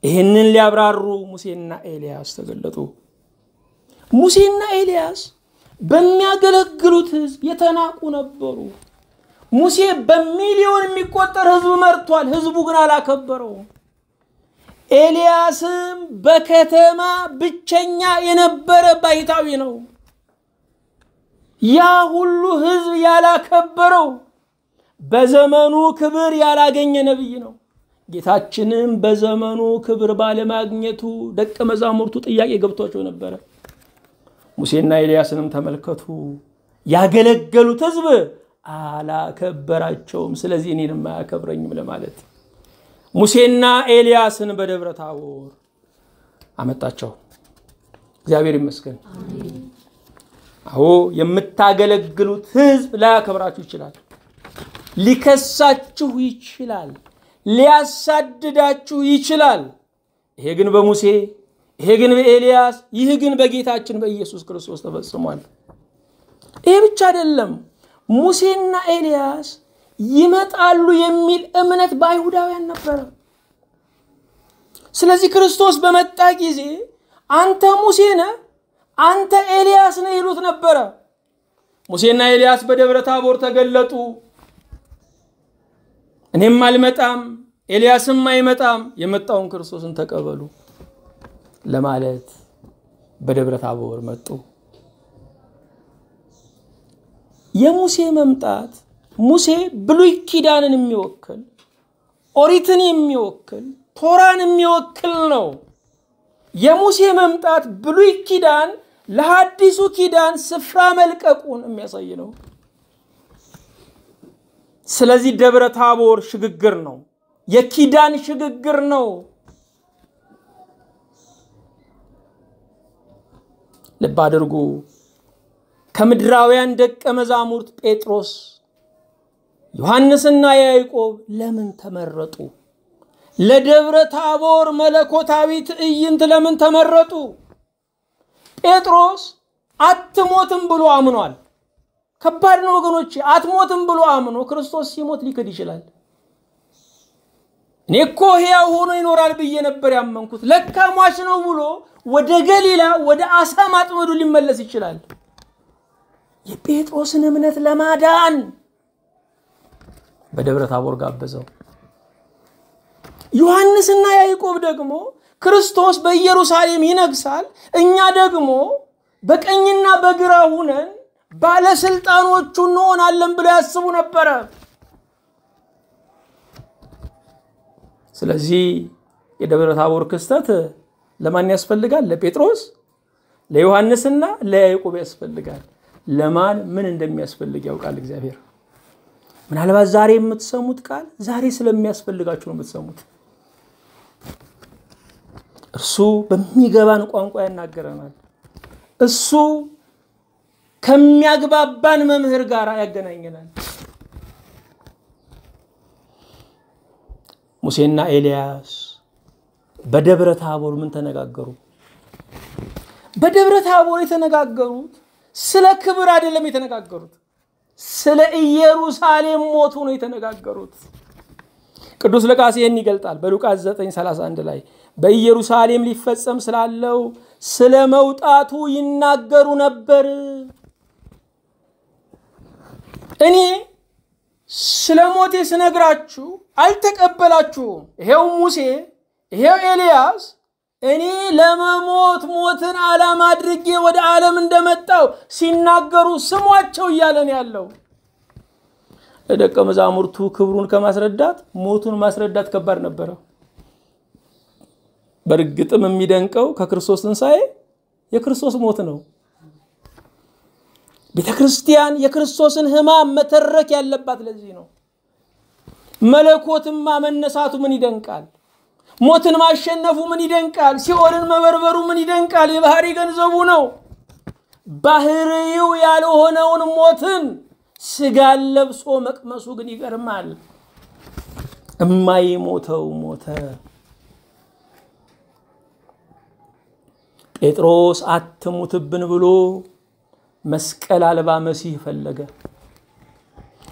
ይህንን ሊያብራሩ ሙሴና ኤልያስ ተገለጡ። ሙሴና ኤልያስ በሚያገለግሉት ሕዝብ የተናቁ ነበሩ። ሙሴ በሚሊዮን የሚቆጠር ሕዝብ መርቷል፣ ሕዝቡ ግን አላከበረውም። ኤልያስም በከተማ ብቸኛ የነበረ ባይታዊ ነው። ያ ሁሉ ሕዝብ ያላከበረው በዘመኑ ክብር ያላገኘ ነቢይ ነው። ጌታችንም በዘመኑ ክብር ባለማግኘቱ ደቀ መዛሙርቱ ጥያቄ ገብቷቸው ነበረ። ሙሴና ኤልያስንም ተመልከቱ። ያገለገሉት ሕዝብ አላከበራቸውም። ስለዚህ እኔንም አያከብረኝም ለማለት ሙሴና ኤልያስን በደብረ ታቦር አመጣቸው። እግዚአብሔር ይመስገን። አዎ የምታገለግሉት ሕዝብ ላያከብራችሁ ይችላል፣ ሊከሳችሁ ይችላል፣ ሊያሳድዳችሁ ይችላል። ይሄ ግን በሙሴ ይሄ ግን በኤልያስ ይህ ግን በጌታችን በኢየሱስ ክርስቶስ ተፈጽሟል። ይሄ ብቻ አይደለም። ሙሴና ኤልያስ ይመጣሉ የሚል እምነት በአይሁዳውያን ነበረ። ስለዚህ ክርስቶስ በመጣ ጊዜ አንተ ሙሴ ነህ፣ አንተ ኤልያስ ነህ ይሉት ነበረ። ሙሴና ኤልያስ በደብረ ታቦር ተገለጡ። እኔም አልመጣም ኤልያስም አይመጣም፣ የመጣውን ክርስቶስን ተቀበሉ ለማለት በደብረ ታቦር መጡ። የሙሴ መምጣት ሙሴ ብሉይ ኪዳንን የሚወክል ኦሪትን የሚወክል ቶራን የሚወክል ነው። የሙሴ መምጣት ብሉይ ኪዳን ለሐዲሱ ኪዳን ስፍራ መልቀቁን የሚያሳይ ነው። ስለዚህ ደብረ ታቦር ሽግግር ነው፣ የኪዳን ሽግግር ነው። ልብ አድርጉ። ከምድራውያን ደቀ መዛሙርት ጴጥሮስ፣ ዮሐንስና ያዕቆብ ለምን ተመረጡ? ለደብረ ታቦር መለኮታዊ ትዕይንት ለምን ተመረጡ? ጴጥሮስ አትሞትም ብሎ አምኗል። ከባድ ነው ወገኖች። አትሞትም ብሎ አምኖ ክርስቶስ ሲሞት ሊክድ ይችላል። እኔ እኮ ሕያው ሆኖ ይኖራል ብዬ ነበር ያመንኩት፣ ለካ ሟች ነው ብሎ ወደ ገሊላ ወደ አሳ ማጥመዱ ሊመለስ ይችላል። የጴጥሮስን እምነት ለማዳን በደብረ ታቦር ጋበዘው። ዮሐንስና ያዕቆብ ደግሞ ክርስቶስ በኢየሩሳሌም ይነግሳል፣ እኛ ደግሞ በቀኝና በግራ ሁነን ባለስልጣኖቹ እንሆናለን ብለው ያስቡ ነበረ። ስለዚህ የደብረ ታቦር ክስተት ለማን ያስፈልጋል? ለጴጥሮስ ለዮሐንስና ለያዕቆብ ያስፈልጋል። ለማን ምን እንደሚያስፈልግ ያውቃል እግዚአብሔር። ምናልባት ዛሬ የምትሰሙት ቃል ዛሬ ስለሚያስፈልጋችሁ ነው የምትሰሙት። እርሱ በሚገባን ቋንቋ ያናገረናል። እሱ ከሚያግባባን መምህር ጋር ያገናኘናል። ሙሴና ኤልያስ በደብረ ታቦር ምን ተነጋገሩ? በደብረ ታቦር የተነጋገሩት ስለ ክብር አይደለም የተነጋገሩት፣ ስለ ኢየሩሳሌም ሞቱ ነው የተነጋገሩት። ቅዱስ ሉቃስ ይህን ይገልጣል። በሉቃስ 9:31 ላይ በኢየሩሳሌም ሊፈጸም ስላለው ስለ መውጣቱ ይናገሩ ነበር። እኔ ስለ ሞቴ ስነግራችሁ አልተቀበላችሁም። ይሄው ሙሴ፣ ይሄው ኤልያስ እኔ ለመሞት ሞትን ዓላማ አድርጌ ወደ ዓለም እንደመጣው ሲናገሩ ስሟቸው እያለን ያለው ለደቀ መዛሙርቱ ክብሩን ከማስረዳት ሞቱን ማስረዳት ከባድ ነበረ። በእርግጥም የሚደንቀው ከክርስቶስ ትንሣኤ የክርስቶስ ሞት ነው። ቤተ ክርስቲያን የክርስቶስን ሕማም መተረክ ያለባት ለዚህ ነው። መለኮትማ መነሳቱ ምን ይደንቃል? ሞትን ማሸነፉ ምን ይደንቃል? ሲኦልን መበርበሩ ምን ይደንቃል? የባህሪ ገንዘቡ ነው። ባህሪው ያልሆነውን ሞትን ስጋን ለብሶ መቅመሱ ግን ይገርማል። እማይሞተው ሞተ። ጴጥሮስ አትሙትብን ብሎ መስቀል አልባ መሲህ ፈለገ።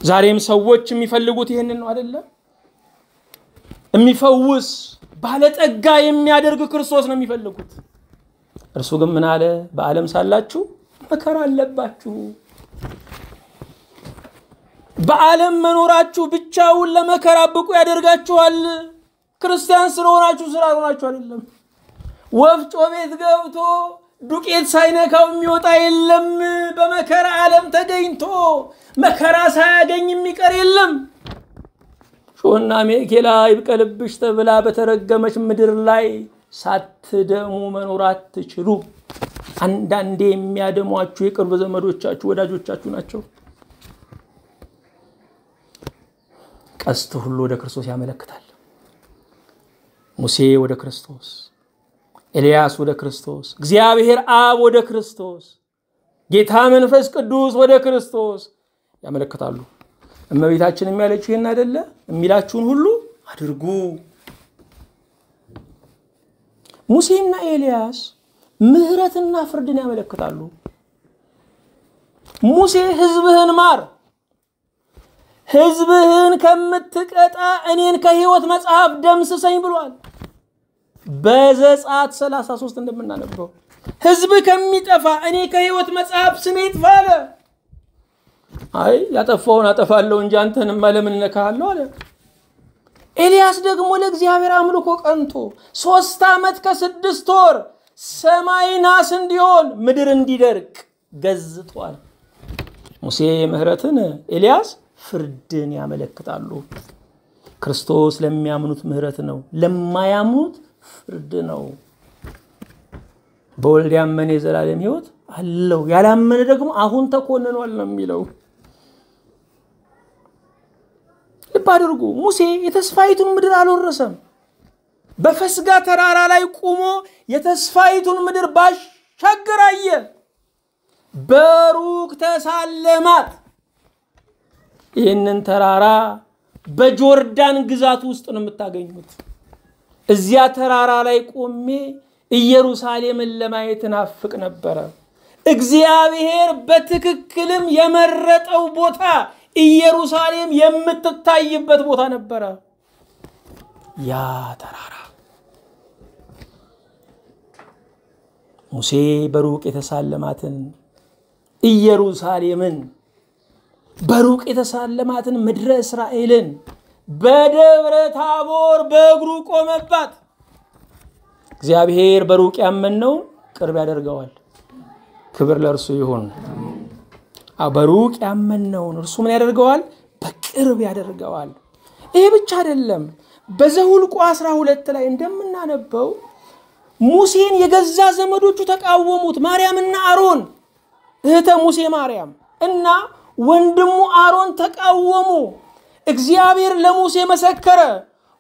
ዛሬም ሰዎች የሚፈልጉት ይህንን ነው አይደለም? የሚፈውስ ባለጠጋ የሚያደርግ ክርስቶስ ነው የሚፈልጉት። እርሱ ግን ምን አለ? በዓለም ሳላችሁ መከራ አለባችሁ። በዓለም መኖራችሁ ብቻውን ለመከራ ብቁ ያደርጋችኋል። ክርስቲያን ስለሆናችሁ ስላልሆናችሁ አይደለም። ወፍጮ ቤት ገብቶ ዱቄት ሳይነካው የሚወጣ የለም። በመከራ ዓለም ተገኝቶ መከራ ሳያገኝ የሚቀር የለም። ሾና ሜኬላ ይብቀልብሽ ተብላ በተረገመች ምድር ላይ ሳትደሙ መኖር አትችሉ። አንዳንዴ የሚያደሟችሁ የቅርብ ዘመዶቻችሁ፣ ወዳጆቻችሁ ናቸው። ቀስት ሁሉ ወደ ክርስቶስ ያመለክታል። ሙሴ ወደ ክርስቶስ፣ ኤልያስ ወደ ክርስቶስ፣ እግዚአብሔር አብ ወደ ክርስቶስ፣ ጌታ መንፈስ ቅዱስ ወደ ክርስቶስ ያመለክታሉ። እመቤታችን የሚያለችው ይህን አይደለ? የሚላችሁን ሁሉ አድርጉ። ሙሴና ኤልያስ ምሕረትና ፍርድን ያመለክታሉ። ሙሴ ሕዝብህን ማር ሕዝብህን ከምትቀጣ እኔን ከሕይወት መጽሐፍ ደምስሰኝ ብሏል። በዘጸአት 33 እንደምናነበው ሕዝብ ከሚጠፋ እኔ ከሕይወት መጽሐፍ ስሜ ይጥፋ አለ። አይ ያጠፋውን አጠፋለሁ እንጂ አንተንማ ለምን እነካሃለሁ አለ። ኤልያስ ደግሞ ለእግዚአብሔር አምልኮ ቀንቶ ሶስት ዓመት ከስድስት ወር ሰማይ ናስ እንዲሆን ምድር እንዲደርቅ ገዝቷል። ሙሴ ምሕረትን፣ ኤልያስ ፍርድን ያመለክታሉ። ክርስቶስ ለሚያምኑት ምሕረት ነው፣ ለማያምኑት ፍርድ ነው። በወልድ ያመነ የዘላለም ሕይወት አለው፣ ያላመነ ደግሞ አሁን ተኮንኗል ነው የሚለው። ልብ አድርጉ። ሙሴ የተስፋይቱን ምድር አልወረሰም። በፈስጋ ተራራ ላይ ቆሞ የተስፋይቱን ምድር ባሻገር አየ። በሩቅ ተሳለማት። ይህንን ተራራ በጆርዳን ግዛት ውስጥ ነው የምታገኙት። እዚያ ተራራ ላይ ቆሜ ኢየሩሳሌምን ለማየት ናፍቅ ነበረ። እግዚአብሔር በትክክልም የመረጠው ቦታ ኢየሩሳሌም የምትታይበት ቦታ ነበረ። ያ ተራራ ሙሴ በሩቅ የተሳለማትን ኢየሩሳሌምን በሩቅ የተሳለማትን ምድረ እስራኤልን በደብረ ታቦር በእግሩ ቆመባት። እግዚአብሔር በሩቅ ያመነውን ቅርብ ያደርገዋል። ክብር ለእርሱ ይሁን። በሩቅ ያመነውን እርሱ ምን ያደርገዋል? በቅርብ ያደርገዋል። ይሄ ብቻ አይደለም። አስራ ሁለት ላይ እንደምናነበው ሙሴን የገዛ ዘመዶቹ ተቃወሙት። ማርያምና አሮን እህተ ሙሴ ማርያም እና ወንድሙ አሮን ተቃወሙ። እግዚአብሔር ለሙሴ መሰከረ።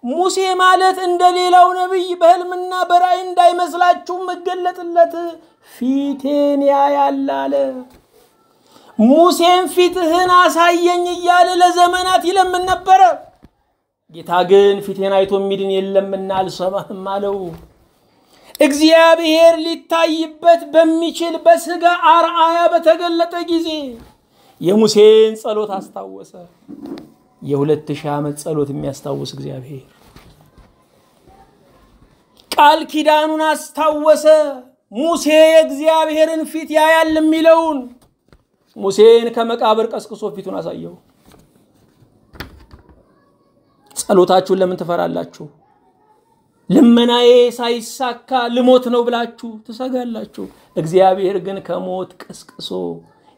ሙሴ ማለት እንደ ሌላው ነቢይ በሕልምና በራእይ እንዳይመስላችሁ መገለጥለት ፊቴን ያያል አለ። ሙሴን ፊትህን አሳየኝ እያለ ለዘመናት ይለምን ነበረ። ጌታ ግን ፊቴን አይቶ የሚድን የለምና አልሰማህም አለው። እግዚአብሔር ሊታይበት በሚችል በስጋ አርአያ በተገለጠ ጊዜ የሙሴን ጸሎት አስታወሰ። የሁለት ሺህ ዓመት ጸሎት የሚያስታውስ እግዚአብሔር ቃል ኪዳኑን አስታወሰ። ሙሴ የእግዚአብሔርን ፊት ያያል የሚለውን ሙሴን ከመቃብር ቀስቅሶ ፊቱን አሳየው። ጸሎታችሁን ለምን ትፈራላችሁ? ልመናዬ ሳይሳካ ልሞት ነው ብላችሁ ትሰጋላችሁ። እግዚአብሔር ግን ከሞት ቀስቅሶ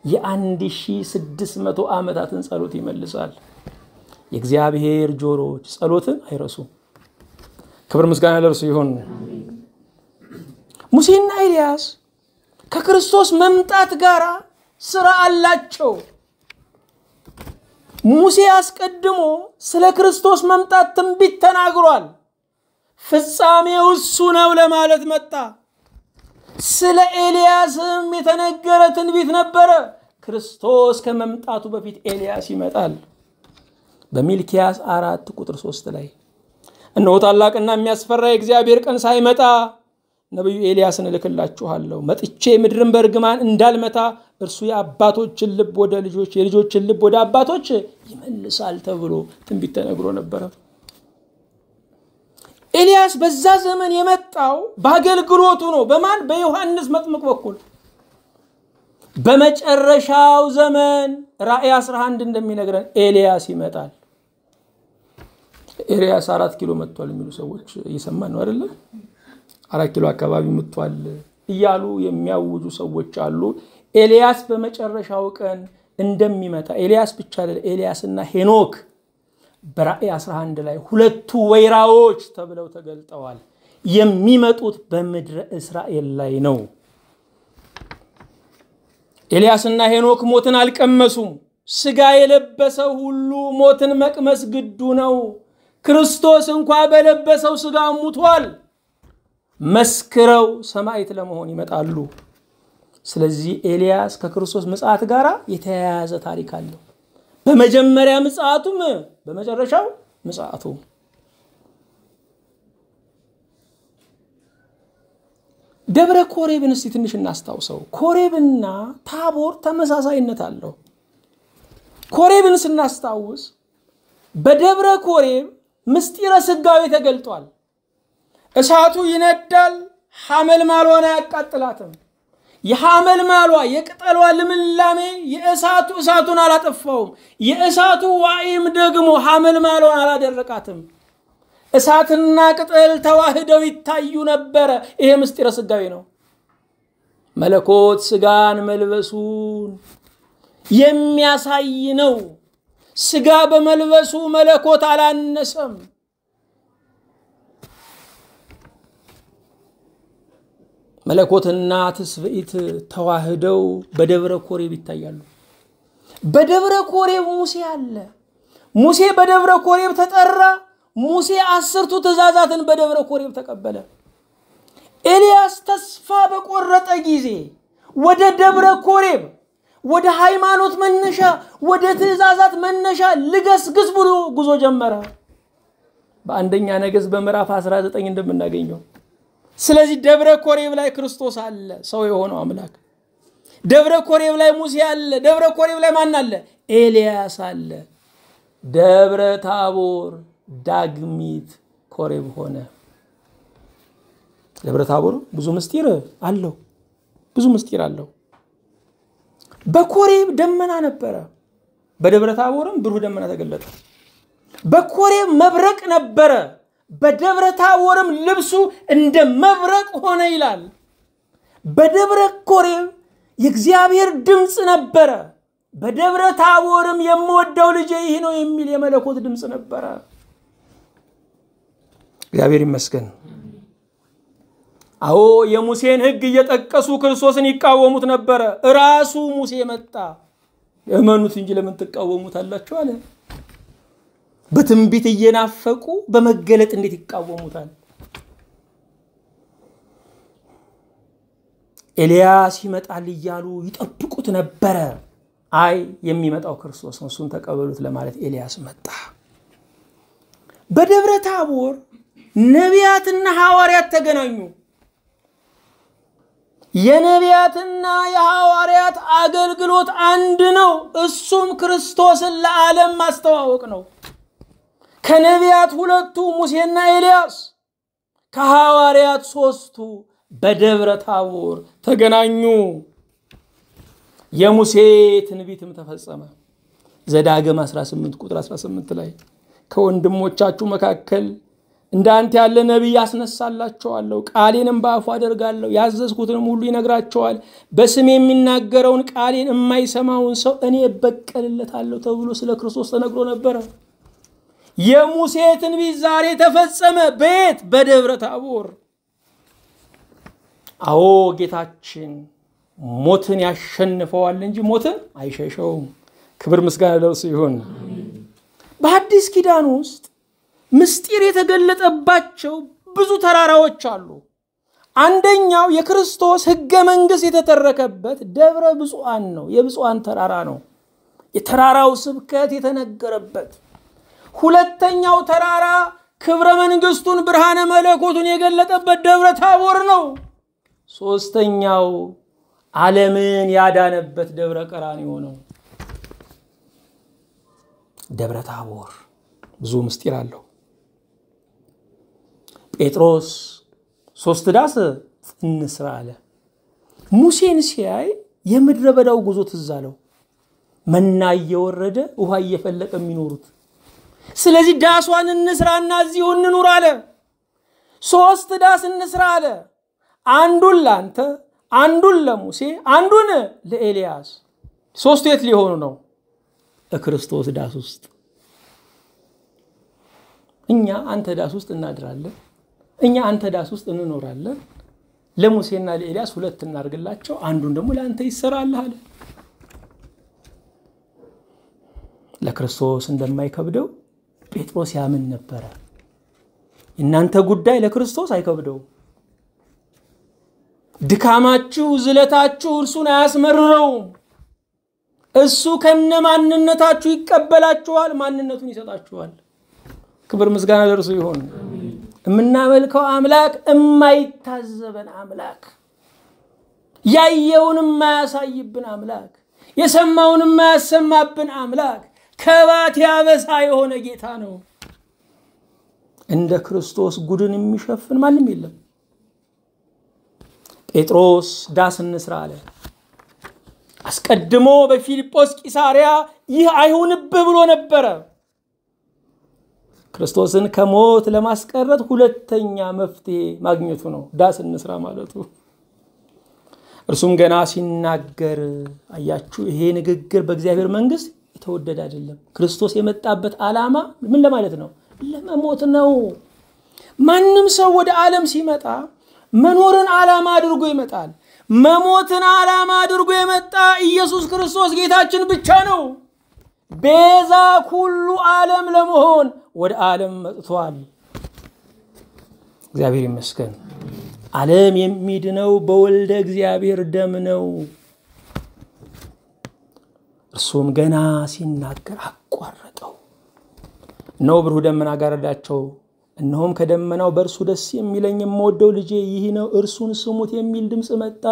የአንድ ሺህ ስድስት መቶ ዓመታትን ጸሎት ይመልሳል። የእግዚአብሔር ጆሮዎች ጸሎትን አይረሱም። ክብር ምስጋና ለእርሱ ይሁን። ሙሴና ኤልያስ ከክርስቶስ መምጣት ጋር ስራ አላቸው። ሙሴ አስቀድሞ ስለ ክርስቶስ መምጣት ትንቢት ተናግሯል። ፍጻሜው እሱ ነው ለማለት መጣ። ስለ ኤልያስም የተነገረ ትንቢት ነበረ። ክርስቶስ ከመምጣቱ በፊት ኤልያስ ይመጣል። በሚልኪያስ አራት ቁጥር ሶስት ላይ እነሆ ታላቅና የሚያስፈራ የእግዚአብሔር ቀን ሳይመጣ ነቢዩ ኤልያስን እልክላችኋለሁ፣ መጥቼ ምድርን በእርግማን እንዳልመታ እርሱ የአባቶችን ልብ ወደ ልጆች የልጆችን ልብ ወደ አባቶች ይመልሳል ተብሎ ትንቢት ተነግሮ ነበረ። ኤልያስ በዛ ዘመን የመጣው በአገልግሎቱ ነው። በማን በዮሐንስ መጥምቅ በኩል። በመጨረሻው ዘመን ራእይ 11 እንደሚነግረን ኤልያስ ይመጣል። ኤልያስ አራት ኪሎ መጥቷል የሚሉ ሰዎች እየሰማን ነው አይደለም? አራት ኪሎ አካባቢ መጥቷል እያሉ የሚያውጁ ሰዎች አሉ። ኤልያስ በመጨረሻው ቀን እንደሚመጣ ኤልያስ ብቻ አይደለም፣ ኤልያስና ሄኖክ በራእይ 11 ላይ ሁለቱ ወይራዎች ተብለው ተገልጠዋል። የሚመጡት በምድረ እስራኤል ላይ ነው። ኤልያስና ሄኖክ ሞትን አልቀመሱም። ስጋ የለበሰው ሁሉ ሞትን መቅመስ ግዱ ነው። ክርስቶስ እንኳ በለበሰው ስጋ ሙቷል። መስክረው ሰማዕት ለመሆን ይመጣሉ። ስለዚህ ኤልያስ ከክርስቶስ ምጽአት ጋር የተያያዘ ታሪክ አለው። በመጀመሪያ ምጽአቱም በመጨረሻው ምጽአቱ። ደብረ ኮሬብን እስቲ ትንሽ እናስታውሰው። ኮሬብና ታቦር ተመሳሳይነት አለው። ኮሬብን ስናስታውስ በደብረ ኮሬብ ምስጢረ ስጋዌ ተገልጧል። እሳቱ ይነዳል፣ ሐመልማሏን አያቃጥላትም። የሐመልማሏ የቅጠሏ ልምላሜ የእሳቱ እሳቱን አላጠፋውም። የእሳቱ ዋይም ደግሞ ሐመልማሏን አላደረቃትም። እሳትና ቅጠል ተዋህደው ይታዩ ነበረ። ይሄ ምስጢረ ስጋዌ ነው። መለኮት ስጋን መልበሱን የሚያሳይ ነው። ስጋ በመልበሱ መለኮት አላነሰም። መለኮትና ትስብእት ተዋህደው በደብረ ኮሬብ ይታያሉ። በደብረ ኮሬብ ሙሴ አለ። ሙሴ በደብረ ኮሬብ ተጠራ። ሙሴ አስርቱ ትእዛዛትን በደብረ ኮሬብ ተቀበለ። ኤልያስ ተስፋ በቆረጠ ጊዜ ወደ ደብረ ኮሬብ ወደ ሃይማኖት መነሻ ወደ ትእዛዛት መነሻ ልገስግስ ብሎ ጉዞ ጀመረ። በአንደኛ ነገሥት በምዕራፍ 19 እንደምናገኘው ስለዚህ ደብረ ኮሬብ ላይ ክርስቶስ አለ፣ ሰው የሆነው አምላክ። ደብረ ኮሬብ ላይ ሙሴ አለ። ደብረ ኮሬብ ላይ ማን አለ? ኤልያስ አለ። ደብረ ታቦር ዳግሚት ኮሬብ ሆነ። ደብረ ታቦር ብዙ ምስጢር አለው፣ ብዙ ምስጢር አለው። በኮሬብ ደመና ነበረ፣ በደብረ ታቦርም ብሩህ ደመና ተገለጠ። በኮሬብ መብረቅ ነበረ በደብረ ታቦርም ልብሱ እንደ መብረቅ ሆነ ይላል። በደብረ ኮሬብ የእግዚአብሔር ድምፅ ነበረ። በደብረ ታቦርም የምወደው ልጄ ይህ ነው የሚል የመለኮት ድምፅ ነበረ። እግዚአብሔር ይመስገን። አዎ የሙሴን ሕግ እየጠቀሱ ክርስቶስን ይቃወሙት ነበረ። እራሱ ሙሴ መጣ። እመኑት እንጂ ለምን ትቃወሙታላችሁ አለ። በትንቢት እየናፈቁ በመገለጥ እንዴት ይቃወሙታል? ኤልያስ ይመጣል እያሉ ይጠብቁት ነበረ። አይ የሚመጣው ክርስቶስ ነው፣ እሱን ተቀበሉት ለማለት ኤልያስ መጣ። በደብረ ታቦር ነቢያትና ሐዋርያት ተገናኙ። የነቢያትና የሐዋርያት አገልግሎት አንድ ነው። እሱም ክርስቶስን ለዓለም ማስተዋወቅ ነው። ከነቢያት ሁለቱ ሙሴና ኤልያስ፣ ከሐዋርያት ሦስቱ በደብረ ታቦር ተገናኙ። የሙሴ ትንቢትም ተፈጸመ። ዘዳግም 18 ቁጥር 18 ላይ ከወንድሞቻችሁ መካከል እንዳንተ ያለ ነቢይ ያስነሳላቸዋለሁ፣ ቃሌንም በአፉ አደርጋለሁ፣ ያዘዝኩትንም ሁሉ ይነግራቸዋል። በስም የሚናገረውን ቃሌን የማይሰማውን ሰው እኔ እበቀልለታለሁ ተብሎ ስለ ክርስቶስ ተነግሮ ነበረ። የሙሴ ትንቢት ዛሬ ተፈጸመ። በየት? በደብረ ታቦር። አዎ ጌታችን ሞትን ያሸንፈዋል እንጂ ሞትን አይሸሸውም። ክብር ምስጋና ለእርሱ ይሁን። በአዲስ ኪዳን ውስጥ ምስጢር የተገለጠባቸው ብዙ ተራራዎች አሉ። አንደኛው የክርስቶስ ሕገ መንግሥት የተተረከበት ደብረ ብፁዓን ነው። የብፁዓን ተራራ ነው። የተራራው ስብከት የተነገረበት። ሁለተኛው ተራራ ክብረ መንግሥቱን ብርሃነ መለኮቱን የገለጠበት ደብረ ታቦር ነው። ሦስተኛው ዓለምን ያዳነበት ደብረ ቀራንዮ ነው። ደብረ ታቦር ብዙ ምስጢር አለው። ጴጥሮስ ሶስት ዳስ እንስራ አለ። ሙሴን ሲያይ የምድረ በዳው ጉዞ ትዝ አለው። መና እየወረደ ውሃ እየፈለቀ የሚኖሩት። ስለዚህ ዳሷን እንስራና እዚሁ እንኑር አለ። ሶስት ዳስ እንስራ አለ። አንዱን ለአንተ፣ አንዱን ለሙሴ፣ አንዱን ለኤልያስ። ሶስቱ የት ሊሆኑ ነው? ክርስቶስ ዳስ ውስጥ። እኛ አንተ ዳስ ውስጥ እናድራለን። እኛ አንተ ዳስ ውስጥ እንኖራለን። ለሙሴና ለኤልያስ ሁለት እናድርግላቸው፣ አንዱን ደግሞ ለአንተ ይሰራልህ አለ። ለክርስቶስ እንደማይከብደው ጴጥሮስ ያምን ነበረ። የእናንተ ጉዳይ ለክርስቶስ አይከብደውም። ድካማችሁ፣ ዝለታችሁ እርሱን አያስመርረውም። እሱ ከነ ማንነታችሁ ይቀበላችኋል፣ ማንነቱን ይሰጣችኋል። ክብር ምስጋና ለእርሱ ይሆን። የምናመልከው አምላክ የማይታዘበን አምላክ፣ ያየውን የማያሳይብን አምላክ፣ የሰማውን የማያሰማብን አምላክ፣ ከባት ያበሳ የሆነ ጌታ ነው። እንደ ክርስቶስ ጉድን የሚሸፍን ማንም የለም። ጴጥሮስ ዳስ እንስራ አለ። አስቀድሞ በፊልጶስ ቂሳሪያ ይህ አይሁንብህ ብሎ ነበረ። ክርስቶስን ከሞት ለማስቀረት ሁለተኛ መፍትሄ ማግኘቱ ነው ዳስ እንስራ ማለቱ። እርሱም ገና ሲናገር አያችሁ፣ ይሄ ንግግር በእግዚአብሔር መንግሥት የተወደደ አይደለም። ክርስቶስ የመጣበት ዓላማ ምን ለማለት ነው? ለመሞት ነው። ማንም ሰው ወደ ዓለም ሲመጣ መኖርን ዓላማ አድርጎ ይመጣል። መሞትን ዓላማ አድርጎ የመጣ ኢየሱስ ክርስቶስ ጌታችን ብቻ ነው። ቤዛ ኩሉ ዓለም ለመሆን ወደ ዓለም መጥቷል። እግዚአብሔር ይመስገን። ዓለም የሚድነው በወልደ እግዚአብሔር ደም ነው። እርሱም ገና ሲናገር አቋረጠው። እነሆ ብሩህ ደመና ጋረዳቸው። እነሆም ከደመናው በእርሱ ደስ የሚለኝ የምወደው ልጄ ይህ ነው፣ እርሱን ስሙት የሚል ድምፅ መጣ።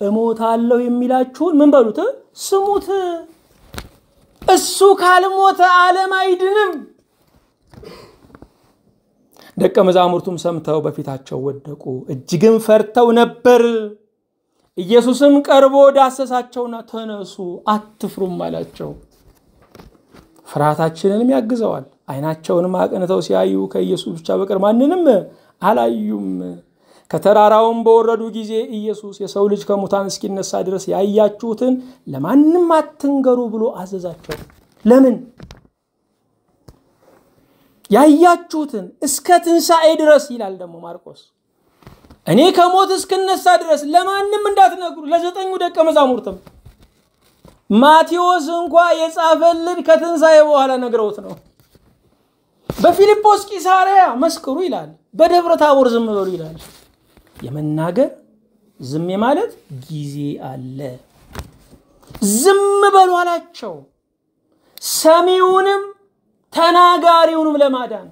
እሞታለሁ የሚላችሁን ምን በሉት? ስሙት። እሱ ካልሞተ ዓለም አይድንም። ደቀ መዛሙርቱም ሰምተው በፊታቸው ወደቁ፣ እጅግም ፈርተው ነበር። ኢየሱስም ቀርቦ ዳሰሳቸውና ተነሱ፣ አትፍሩም አላቸው። ፍርሃታችንንም ያግዘዋል። ዓይናቸውንም አቅንተው ሲያዩ ከኢየሱስ ብቻ በቀር ማንንም አላዩም። ከተራራውም በወረዱ ጊዜ ኢየሱስ የሰው ልጅ ከሙታን እስኪነሳ ድረስ ያያችሁትን ለማንም አትንገሩ ብሎ አዘዛቸው። ለምን? ያያችሁትን እስከ ትንሣኤ ድረስ ይላል ደግሞ ማርቆስ። እኔ ከሞት እስክነሳ ድረስ ለማንም እንዳትነግሩ ለዘጠኙ ደቀ መዛሙርትም ማቴዎስ እንኳ የጻፈልን ከትንሣኤ በኋላ ነግረውት ነው። በፊልጶስ ቂሳርያ መስክሩ ይላል። በደብረ ታቦር ዝም በሉ ይላል። የመናገር ዝም ማለት ጊዜ አለ። ዝም በሉ አላቸው። ሰሚውንም ተናጋሪውንም ለማዳን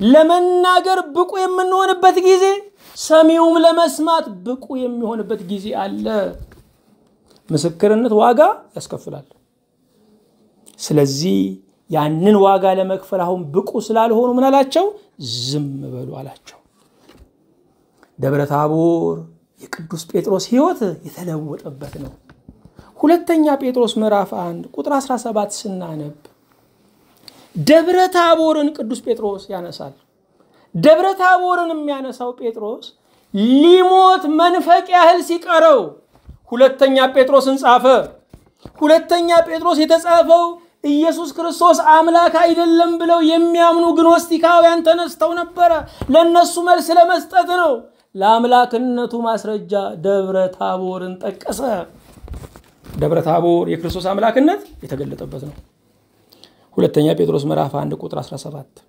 ለመናገር ብቁ የምንሆንበት ጊዜ፣ ሰሚውም ለመስማት ብቁ የሚሆንበት ጊዜ አለ። ምስክርነት ዋጋ ያስከፍላል። ስለዚህ ያንን ዋጋ ለመክፈል አሁን ብቁ ስላልሆኑ ምን አላቸው? ዝም በሉ አላቸው። ደብረ ታቦር የቅዱስ ጴጥሮስ ሕይወት የተለወጠበት ነው። ሁለተኛ ጴጥሮስ ምዕራፍ 1 ቁጥር 17 ስናነብ ደብረ ታቦርን ቅዱስ ጴጥሮስ ያነሳል። ደብረ ታቦርን የሚያነሳው ጴጥሮስ ሊሞት መንፈቅ ያህል ሲቀረው ሁለተኛ ጴጥሮስን ጻፈ። ሁለተኛ ጴጥሮስ የተጻፈው ኢየሱስ ክርስቶስ አምላክ አይደለም ብለው የሚያምኑ ግኖስቲካውያን ተነስተው ነበረ። ለእነሱ መልስ ለመስጠት ነው። ለአምላክነቱ ማስረጃ ደብረ ታቦርን ጠቀሰ። ደብረ ታቦር የክርስቶስ አምላክነት የተገለጠበት ነው። ሁለተኛ ጴጥሮስ ምዕራፍ 1 ቁጥር 17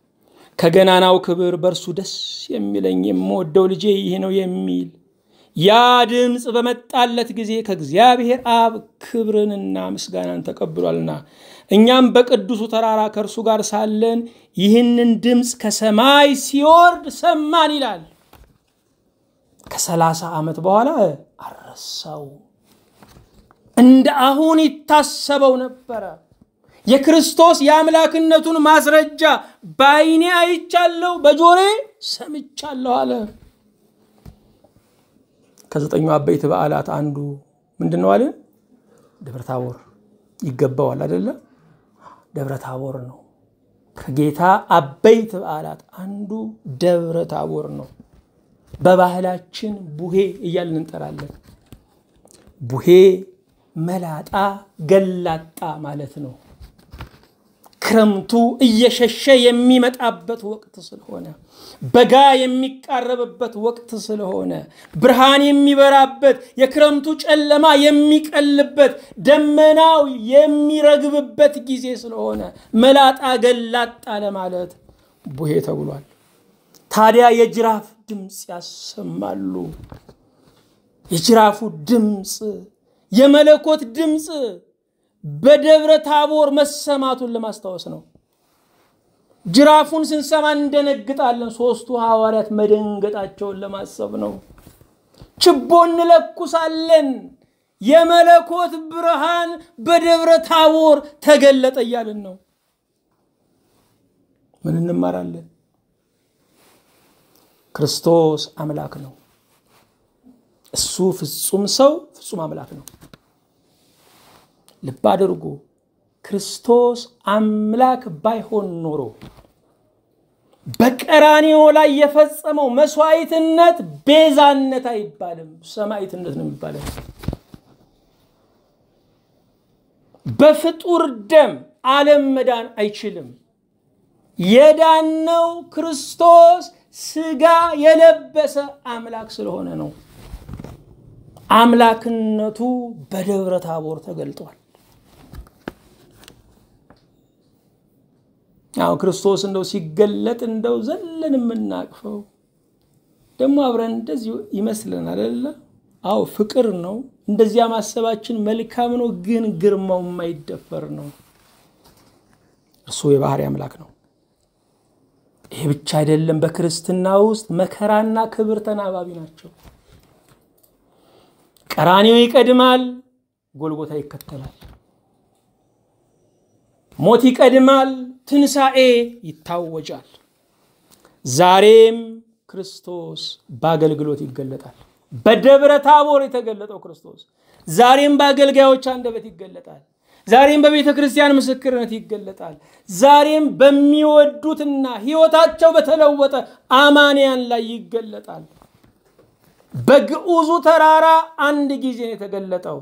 ከገናናው ክብር በእርሱ ደስ የሚለኝ የምወደው ልጄ ይህ ነው የሚል ያ ድምፅ በመጣለት ጊዜ ከእግዚአብሔር አብ ክብርንና ምስጋናን ተቀብሏልና እኛም በቅዱሱ ተራራ ከእርሱ ጋር ሳለን ይህንን ድምፅ ከሰማይ ሲወርድ ሰማን ይላል። ከሰላሳ ዓመት በኋላ አረሳው። እንደ አሁን ይታሰበው ነበረ። የክርስቶስ የአምላክነቱን ማስረጃ በዓይኔ አይቻለሁ፣ በጆሬ ሰምቻለሁ አለ። ከዘጠኙ አበይት በዓላት አንዱ ምንድን ነው አለ? ደብረ ታቦር ይገባዋል አደለ? ደብረ ታቦር ነው። ከጌታ አበይት በዓላት አንዱ ደብረ ታቦር ነው። በባህላችን ቡሄ እያልን እንጠራለን። ቡሄ መላጣ ገላጣ ማለት ነው። ክረምቱ እየሸሸ የሚመጣበት ወቅት ስለሆነ በጋ የሚቃረብበት ወቅት ስለሆነ ብርሃን የሚበራበት የክረምቱ ጨለማ የሚቀልበት ደመናው የሚረግብበት ጊዜ ስለሆነ መላጣ ገላጣ ለማለት ቡሄ ተብሏል። ታዲያ የጅራፍ ድምፅ ያሰማሉ። የጅራፉ ድምፅ የመለኮት ድምፅ በደብረ ታቦር መሰማቱን ለማስታወስ ነው። ጅራፉን ስንሰማ እንደነግጣለን። ሶስቱ ሐዋርያት መደንገጣቸውን ለማሰብ ነው። ችቦ እንለኩሳለን። የመለኮት ብርሃን በደብረ ታቦር ተገለጠ እያልን ነው። ምን እንማራለን? ክርስቶስ አምላክ ነው። እሱ ፍጹም ሰው ፍጹም አምላክ ነው። ልብ አድርጉ። ክርስቶስ አምላክ ባይሆን ኖሮ በቀራንዮ ላይ የፈጸመው መስዋዕትነት ቤዛነት አይባልም፣ ሰማዕትነት ነው የሚባለው። በፍጡር ደም ዓለም መዳን አይችልም። የዳነው ክርስቶስ ስጋ የለበሰ አምላክ ስለሆነ ነው። አምላክነቱ በደብረ ታቦር ተገልጧል። አዎ ክርስቶስ እንደው ሲገለጥ እንደው ዘለን የምናቅፈው ደግሞ አብረን እንደዚሁ ይመስለናል አይደለ? አዎ ፍቅር ነው። እንደዚያ ማሰባችን መልካም ነው፣ ግን ግርማው የማይደፈር ነው። እርሱ የባህሪ አምላክ ነው። ይሄ ብቻ አይደለም። በክርስትና ውስጥ መከራና ክብር ተናባቢ ናቸው። ቀራንዮ ይቀድማል፣ ጎልጎታ ይከተላል። ሞት ይቀድማል፣ ትንሣኤ ይታወጃል። ዛሬም ክርስቶስ በአገልግሎት ይገለጣል። በደብረ ታቦር የተገለጠው ክርስቶስ ዛሬም በአገልጋዮች አንደበት ይገለጣል። ዛሬም በቤተ ክርስቲያን ምስክርነት ይገለጣል። ዛሬም በሚወዱትና ሕይወታቸው በተለወጠ አማንያን ላይ ይገለጣል። በግዑዙ ተራራ አንድ ጊዜ ነው የተገለጠው።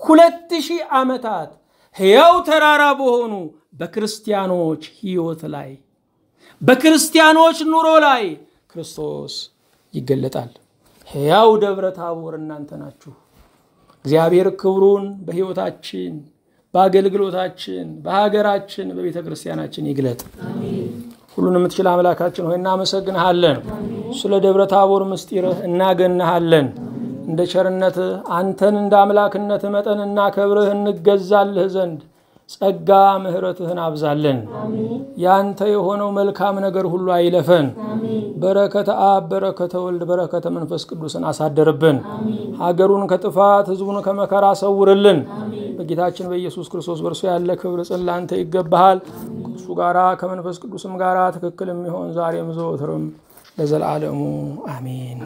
ሁለት ሺህ ዓመታት ሕያው ተራራ በሆኑ በክርስቲያኖች ሕይወት ላይ በክርስቲያኖች ኑሮ ላይ ክርስቶስ ይገለጣል። ሕያው ደብረ ታቦር እናንተ ናችሁ። እግዚአብሔር ክብሩን በሕይወታችን፣ በአገልግሎታችን፣ በሀገራችን፣ በቤተ ክርስቲያናችን ይግለጥ። ሁሉን የምትችል አምላካችን ሆይ እናመሰግንሃለን። ስለ ደብረ ታቦር ምስጢርህ እናገንሃለን። እንደ ቸርነትህ አንተን እንደ አምላክነትህ መጠን እናከብርህ እንገዛልህ ዘንድ ጸጋ ምሕረትህን አብዛለን። ያንተ የሆነው መልካም ነገር ሁሉ አይለፈን። በረከተ አብ፣ በረከተ ወልድ፣ በረከተ መንፈስ ቅዱስን አሳደርብን። ሀገሩን ከጥፋት ሕዝቡን ከመከራ ሰውርልን። በጌታችን በኢየሱስ ክርስቶስ በእርሱ ያለ ክብር ጽን ላንተ ይገባሃል። ከእሱ ጋራ ከመንፈስ ቅዱስም ጋራ ትክክል የሚሆን ዛሬም ዘወትርም ለዘላለሙ አሜን።